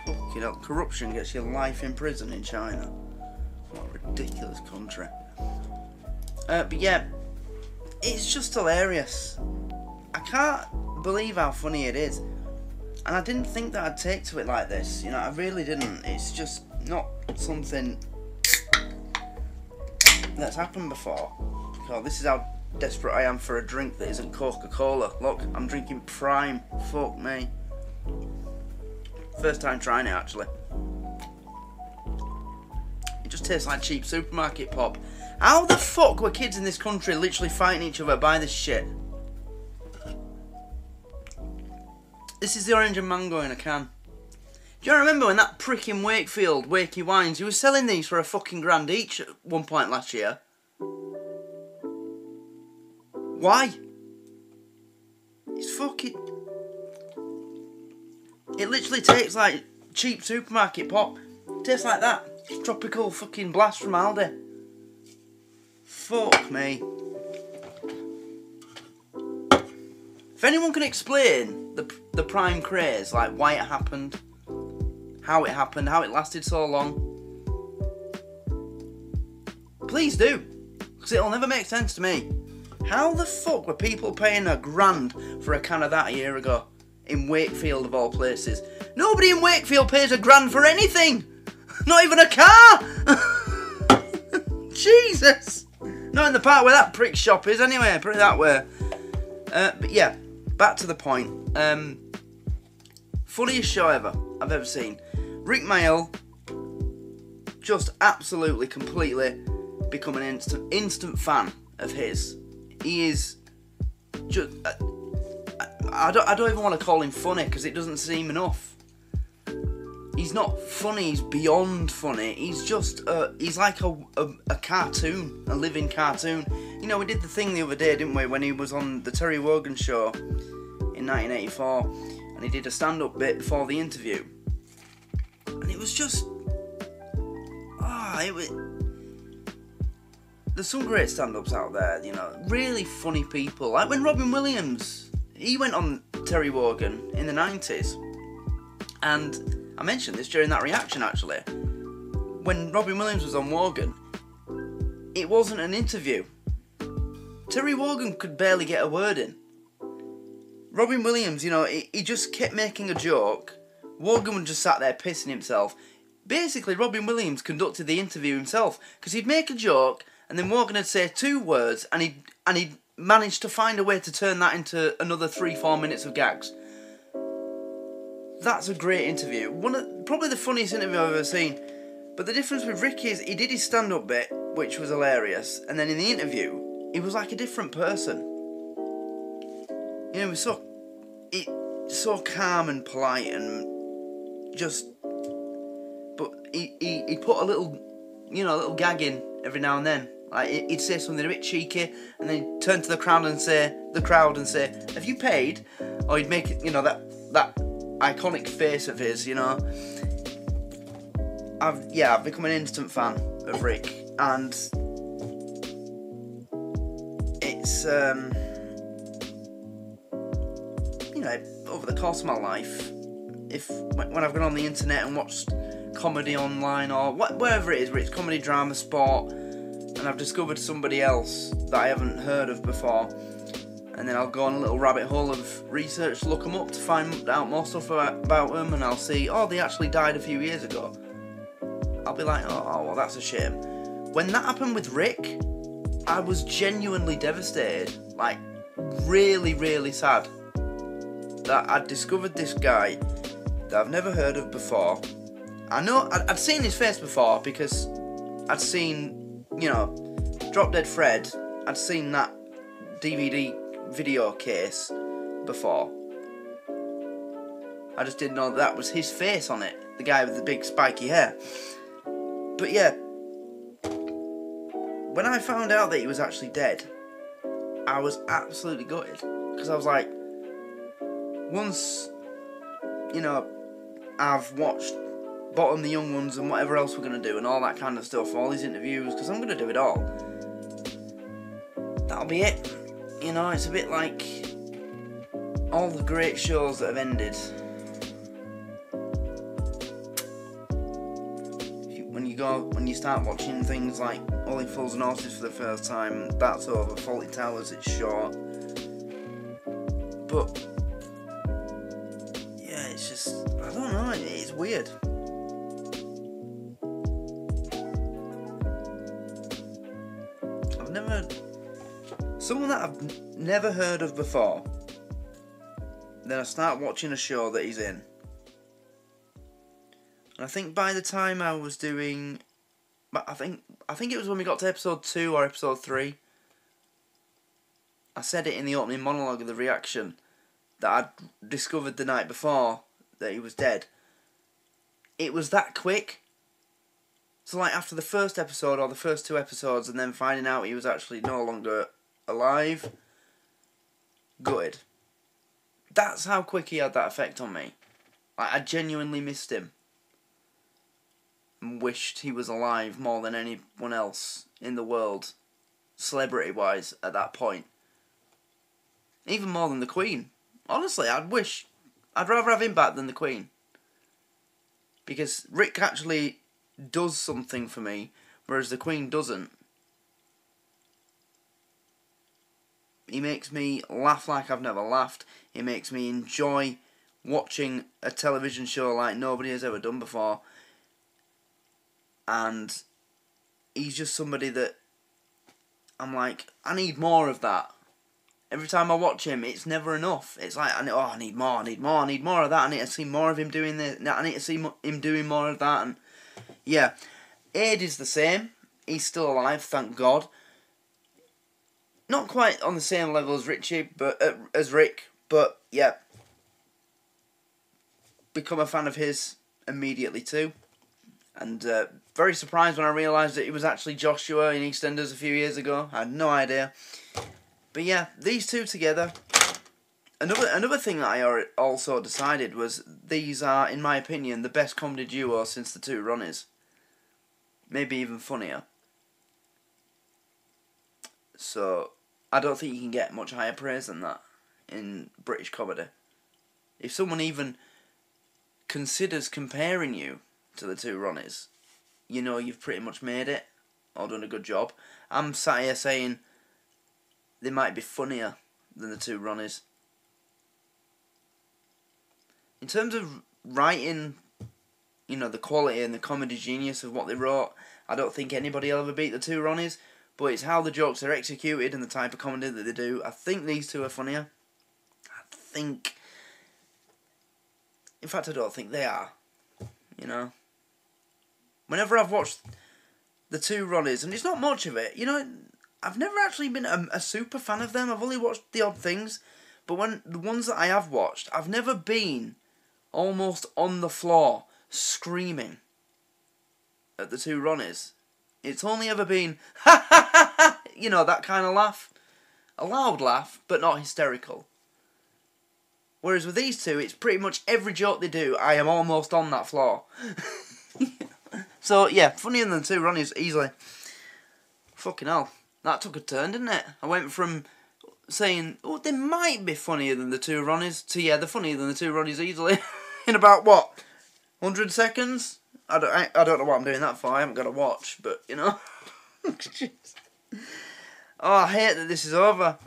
Fucking hell, corruption gets you life in prison in China. What a ridiculous country. Uh, but yeah, it's just hilarious. I can't believe how funny it is. And I didn't think that I'd take to it like this. You know, I really didn't. It's just not something that's happened before. God, this is how desperate I am for a drink that isn't Coca-Cola. Look, I'm drinking Prime. Fuck me. First time trying it, actually. It just tastes like cheap supermarket pop. How the fuck were kids in this country literally fighting each other by this shit? This is the orange and mango in a can. Do you remember when that prick in Wakefield, Wakey Wines, he was selling these for a fucking grand each at one point last year? Why? It's fucking. It literally tastes like cheap supermarket pop. tastes like that. Tropical fucking blast from Aldi. Fuck me. If anyone can explain the the prime craze, like why it happened, how it happened, how it lasted so long, please do, because it'll never make sense to me. How the fuck were people paying a grand for a can of that a year ago? In Wakefield, of all places. Nobody in Wakefield pays a grand for anything! <laughs> Not even a car! <laughs> Jesus! Not in the part where that prick shop is, anyway, put it that way. Uh, but yeah, back to the point. Um, funniest show ever I've ever seen. Rik Mayall, just absolutely, completely become an instant, instant fan of his. He is just. Uh, I don't, I don't even want to call him funny because it doesn't seem enough. He's not funny, he's beyond funny. He's just, uh, he's like a, a, a cartoon, a living cartoon. You know, we did the thing the other day, didn't we, when he was on the Terry Wogan show in 1984 and he did a stand up bit before the interview. And it was just. Ah, oh, it was. There's some great stand ups out there, you know, really funny people. Like when Robin Williams, he went on Terry Wogan in the 90s. And I mentioned this during that reaction actually. When Robin Williams was on Wogan, it wasn't an interview. Terry Wogan could barely get a word in. Robin Williams, you know, he, he just kept making a joke. Wogan would just sat there pissing himself. Basically, Robin Williams conducted the interview himself because he'd make a joke and then Wogan would say two words and he'd, and he'd managed to find a way to turn that into another three four minutes of gags. That's a great interview. One of probably the funniest interview I've ever seen. But the difference with Ricky is he did his stand up bit, which was hilarious, and then in the interview, he was like a different person. You know, he was so he, so calm and polite and just but he, he, he put a little you know, a little gag in every now and then. Like he'd say something a bit cheeky, and then turn to the crowd and say, "The crowd," and say, "Have you paid?" Or he'd make it, you know, that that iconic face of his, you know. I've yeah, I've become an instant fan of Rik, and it's um, you know, over the course of my life, if when I've gone on the internet and watched comedy online or wh- wherever it is, where it's comedy, drama, sport and I've discovered somebody else that I haven't heard of before, and then I'll go on a little rabbit hole of research, look them up to find out more stuff about, them, and I'll see, oh, they actually died a few years ago. I'll be like, oh, well, that's a shame. When that happened with Rik, I was genuinely devastated, like, really, really sad that I'd discovered this guy that I've never heard of before. I know I'd seen his face before because I'd seen you know, Drop Dead Fred, I'd seen that DVD video case before. I just didn't know that, that was his face on it, the guy with the big spiky hair. But yeah, when I found out that he was actually dead, I was absolutely gutted because I was like, once, you know, I've watched bottom the young ones and whatever else we're going to do and all that kind of stuff, all these interviews, because I'm going to do it all. That'll be it. You know, it's a bit like all the great shows that have ended. When you go, when you start watching things like Only Fools and Horses for the first time, that's over. Fawlty Towers, it's short. But yeah, it's just I don't know. It's weird. Never heard of before, then I start watching a show that he's in. And I think by the time I was doing I think I think it was when we got to episode two or episode three. I said it in the opening monologue of the reaction that I'd discovered the night before that he was dead. It was that quick. So like after the first episode or the first two episodes, and then finding out he was actually no longer alive. Good. That's how quick he had that effect on me. I genuinely missed him. And wished he was alive more than anyone else in the world, celebrity wise, at that point. Even more than the Queen. Honestly, I'd wish. I'd rather have him back than the Queen. Because Rik actually does something for me, whereas the Queen doesn't. He makes me laugh like I've never laughed. He makes me enjoy watching a television show like nobody has ever done before. And he's just somebody that I'm like, I need more of that. Every time I watch him, it's never enough. It's like, I need, oh, I need more, I need more, I need more of that. I need to see more of him doing this. I need to see him doing more of that. And yeah, Ade is the same. He's still alive, thank God. Not quite on the same level as Richie, but uh, as Rik, but yeah. Become a fan of his immediately too, and uh, very surprised when I realised that he was actually Joshua in EastEnders a few years ago. I had no idea. But yeah, these two together. Another another thing that I also decided was these are, in my opinion, the best comedy duo since the two Ronnies. Maybe even funnier. So I don't think you can get much higher praise than that in British comedy. If someone even considers comparing you to the two Ronnies, you know you've pretty much made it or done a good job. I'm sat here saying they might be funnier than the two Ronnies. In terms of writing, you know, the quality and the comedy genius of what they wrote, I don't think anybody will ever beat the two Ronnies but it's how the jokes are executed and the type of comedy that they do. I think these two are funnier. I think. In fact, I don't think they are. You know? Whenever I've watched the two Ronnies, and it's not much of it, you know, I've never actually been a, a super fan of them. I've only watched the odd things. But when the ones that I have watched, I've never been almost on the floor screaming at the two Ronnies. It's only ever been, ha ha ha ha, you know, that kind of laugh. A loud laugh, but not hysterical. Whereas with these two, it's pretty much every joke they do, I am almost on that floor. <laughs> so, yeah, funnier than two Ronnies, easily. Fucking hell. That took a turn, didn't it? I went from saying, oh, they might be funnier than the two Ronnies, to, yeah, they're funnier than the two Ronnies easily. <laughs> In about, what, 100 seconds? I don't, I, I don't know what I'm doing that for. I haven't got to watch, but you know. <laughs> oh, I hate that this is over.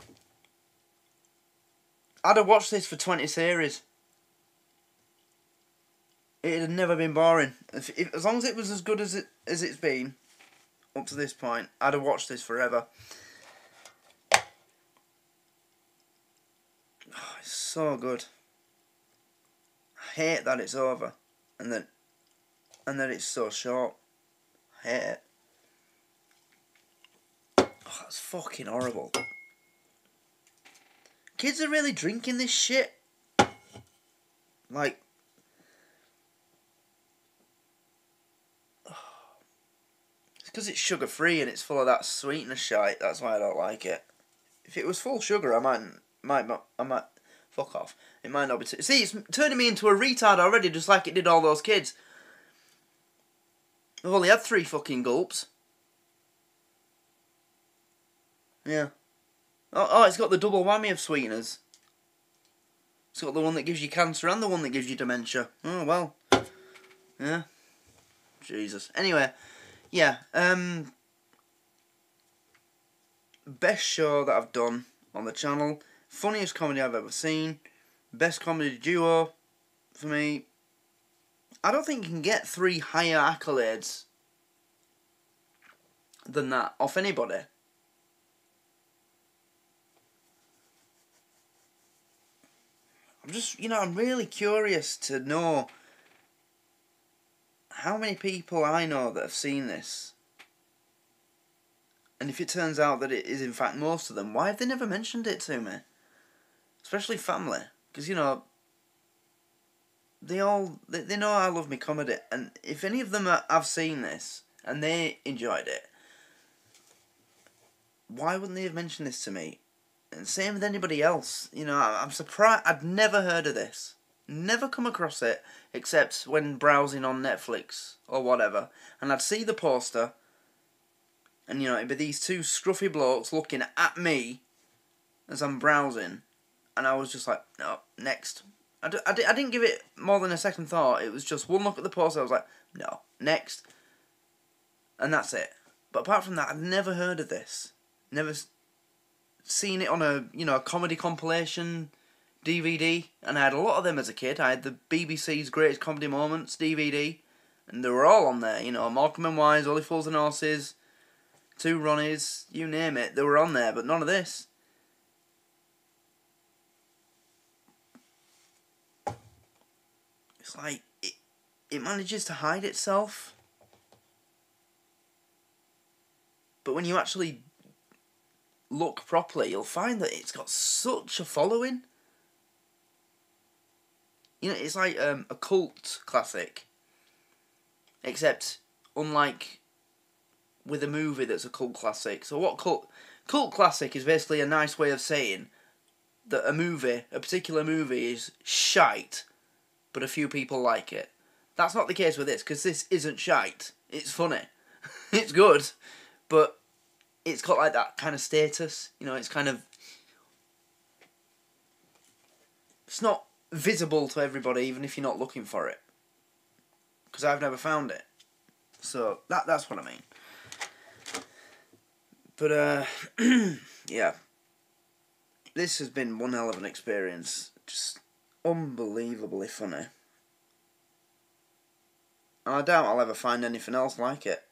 I'd have watched this for 20 series. It had never been boring. If, if, as long as it was as good as it as it's been up to this point, I'd have watched this forever. <sighs> Oh, it's so good. I hate that it's over, and then and that it's so short. I hate it. Oh, that's fucking horrible. Kids are really drinking this shit. Like, <sighs> it's because it's sugar free and it's full of that sweetness shite. That's why I don't like it. If it was full sugar, I might, might, I might, fuck off. It might not be. See, it's turning me into a retard already, just like it did all those kids. I've only had three fucking gulps. Yeah. Oh, oh, it's got the double whammy of sweeteners. It's got the one that gives you cancer and the one that gives you dementia. Oh, well. Yeah. Jesus. Anyway, yeah. Um, best show that I've done on the channel. Funniest comedy I've ever seen. Best comedy duo for me. I don't think you can get three higher accolades than that off anybody. I'm just, you know, I'm really curious to know how many people I know that have seen this And if it turns out that it is in fact most of them, why have they never mentioned it to me? Especially family, because you know they all they, they know I love me comedy, and if any of them are, have seen this and they enjoyed it, why wouldn't they have mentioned this to me? And same with anybody else. You know, I, I'm surprised. I'd never heard of this. Never come across it except when browsing on Netflix or whatever, and I'd see the poster, and you know it'd be these two scruffy blokes looking at me as I'm browsing, and I was just like, no, next. I, d- I, d- I didn't give it more than a second thought. It was just one look at the poster. I was like, no, next, and that's it. But apart from that, I'd never heard of this. Never seen it on a you know a comedy compilation DVD, and I had a lot of them as a kid. I had the BBC's Greatest Comedy Moments DVD, and they were all on there. You know, Morecambe and Wise, Only Fools and Horses, Two Ronnies, you name it, they were on there. But none of this. Like it, it manages to hide itself. But when you actually look properly, you'll find that it's got such a following. You know, it's like um, a cult classic. Except, unlike with a movie that's a cult classic. So what cult cult classic is basically a nice way of saying that a movie, a particular movie, is shite, but a few people like it. That's not the case with this because this isn't shite. It's funny, <laughs> it's good, but it's got like that kind of status. You know, it's kind of it's not visible to everybody, even if you're not looking for it. Because I've never found it. So that that's what I mean. But uh, <clears throat> yeah, this has been one hell of an experience. Just unbelievably funny. And I doubt I'll ever find anything else like it.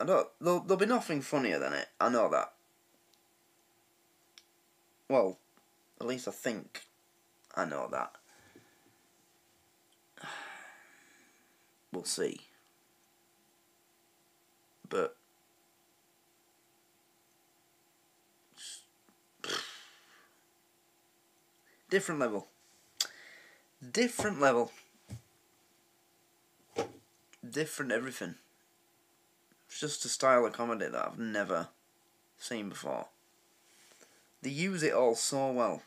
I don't. There'll, there'll be nothing funnier than it. I know that. Well, at least I think I know that. <sighs> We'll see. But <sighs> different level. Different level. Different everything. It's just a style of comedy that I've never seen before. They use it all so well.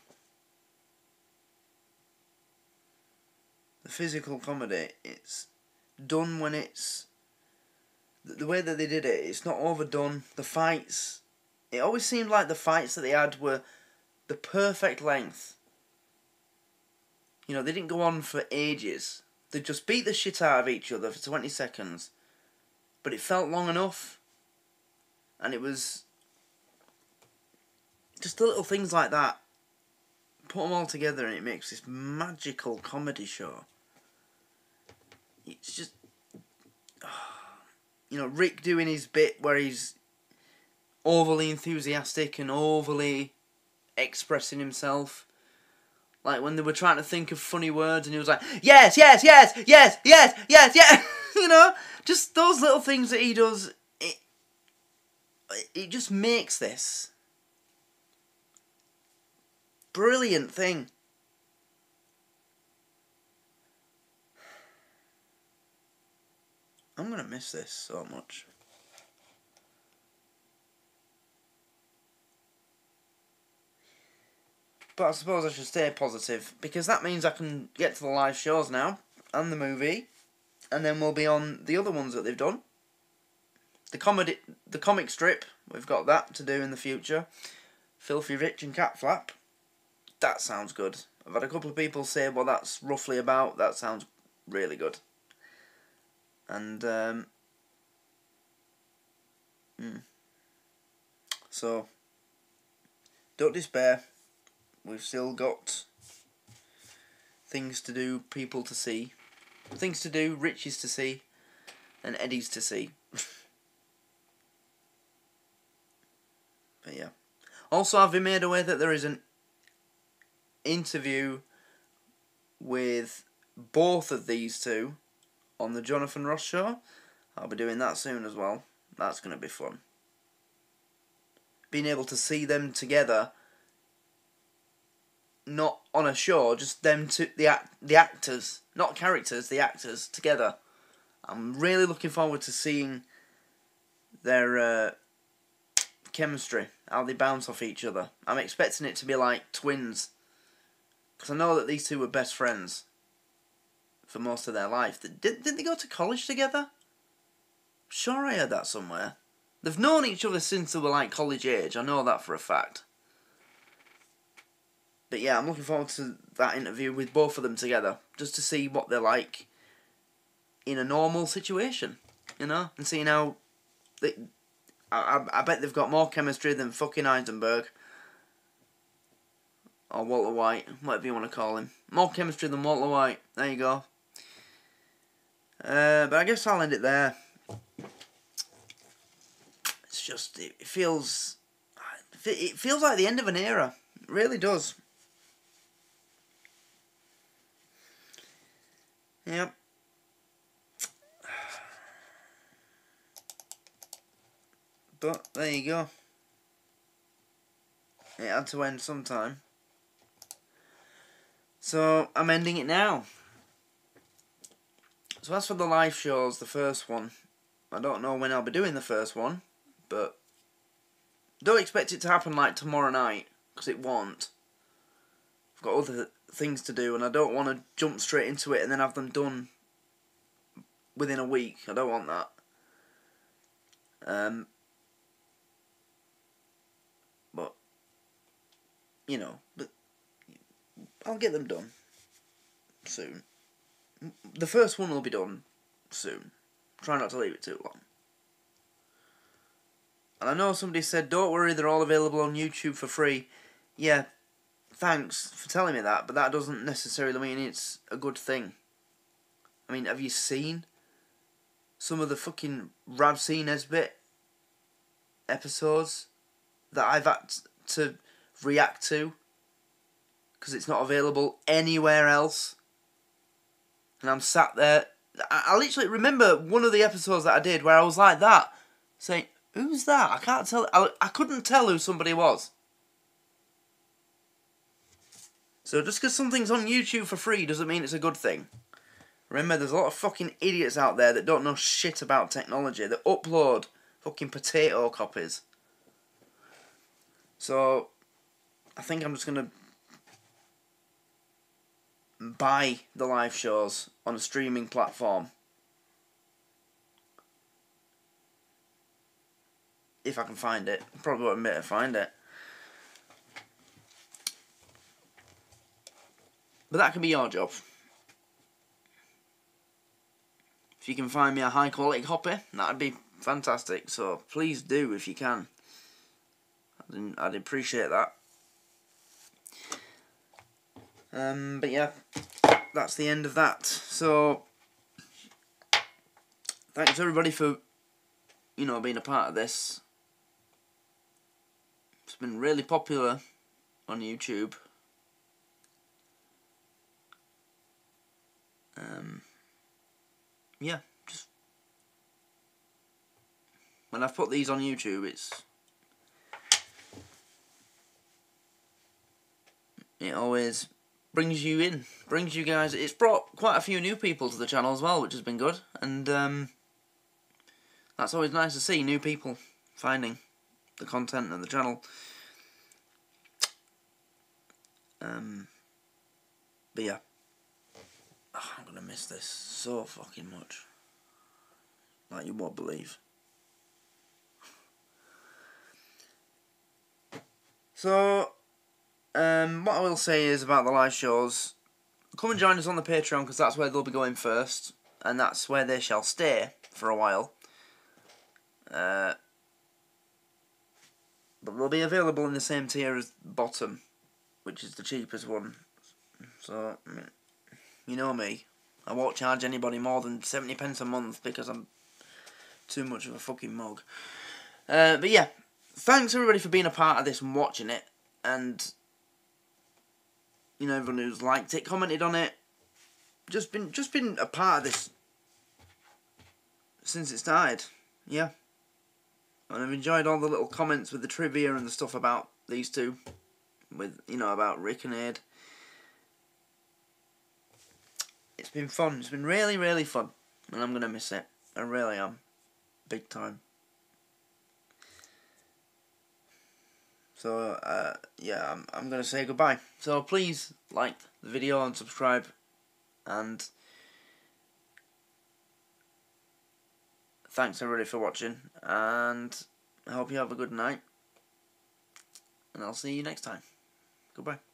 The physical comedy, it's done when it's. The way that they did it, it's not overdone. The fights, it always seemed like the fights that they had were the perfect length. You know, they didn't go on for ages. They just beat the shit out of each other for 20 seconds. But it felt long enough. And it was. Just the little things like that. Put them all together and it makes this magical comedy show. It's just. <sighs> You know, Rik doing his bit where he's overly enthusiastic and overly expressing himself. Like when they were trying to think of funny words and he was like, yes, yes, yes, yes, yes, yes, yes. <laughs> you know, just those little things that he does. It, it just makes this brilliant thing. I'm gonna miss this so much. But I suppose I should stay positive because that means I can get to the live shows now and the movie, and then we'll be on the other ones that they've done. The comedy, the comic strip, we've got that to do in the future. Filthy Rich and Cat Flap. That sounds good. I've had a couple of people say what that's roughly about. That sounds really good. And um, hmm. so don't despair. We've still got things to do, people to see, things to do, riches to see, and Eddies to see. <laughs> but yeah. Also, I've been made aware that there is an interview with both of these two on the Jonathan Ross show. I'll be doing that soon as well. That's going to be fun. being able to see them together, not on a show, just them two, the the actors, not characters, the actors together. I'm really looking forward to seeing their uh, chemistry, how they bounce off each other. I'm expecting it to be like twins, because I know that these two were best friends for most of their life. Did, did they go to college together? Sure, I heard that somewhere. They've known each other since they were like college age. I know that for a fact. But yeah, I'm looking forward to that interview with both of them together, just to see what they're like in a normal situation, you know, and seeing how they. I, I, bet they've got more chemistry than fucking Heisenberg. Or Walter White, whatever you want to call him. More chemistry than Walter White. There you go. Uh, but I guess I'll end it there. It's just, it feels, it feels like the end of an era. It really does. Yep. But there you go. It had to end sometime. So I'm ending it now. So as for the live shows, the first one, I don't know when I'll be doing the first one, but don't expect it to happen like tomorrow night, because it won't. I've got other things to do, and I don't want to jump straight into it and then have them done within a week. I don't want that. Um, but you know, but I'll get them done soon. The first one will be done soon. Try not to leave it too long. And I know somebody said, don't worry, they're all available on YouTube for free. Yeah, thanks for telling me that, but that doesn't necessarily mean it's a good thing. I mean, have you seen some of the fucking Rab C. Nesbitt episodes that I've had to react to? Because it's not available anywhere else. And I'm sat there. I, I literally remember one of the episodes that I did where I was like that, saying, Who's that? I can't tell. I, I couldn't tell who somebody was. So just because something's on YouTube for free doesn't mean it's a good thing. Remember, there's a lot of fucking idiots out there that don't know shit about technology, that upload fucking potato copies. So, I think I'm just going to buy the live shows on a streaming platform. If I can find it. Probably won't be able to find it. But that can be your job. If you can find me a high quality copy, that'd be fantastic. So please do if you can. I'd, I'd appreciate that. Um, but yeah, that's the end of that. So thanks everybody for you know being a part of this. It's been really popular on YouTube. Um, yeah, just when I've put these on YouTube, it's it always brings you in, brings you guys. It's brought quite a few new people to the channel as well, which has been good, and um, that's always nice to see new people finding the content and the channel. Um, but yeah. Oh, I'm gonna miss this so fucking much. Like you won't believe. So, um, what I will say is about the live shows. Come and join us on the Patreon because that's where they'll be going first, and that's where they shall stay for a while. Uh, but they'll be available in the same tier as bottom, which is the cheapest one. So, I mean, you know me. I won't charge anybody more than 70 pence a month because I'm too much of a fucking mug. Uh, but yeah, thanks everybody for being a part of this and watching it. And, you know, everyone who's liked it, commented on it. Just been, just been a part of this since it started. Yeah. And I've enjoyed all the little comments with the trivia and the stuff about these two. With, you know, about Rik and Ed. It's been fun. It's been really, really fun. And I'm going to miss it. I really am. Big time. So, uh, yeah, I'm, I'm going to say goodbye. So please like the video and subscribe. And thanks everybody for watching. And I hope you have a good night. And I'll see you next time. Goodbye.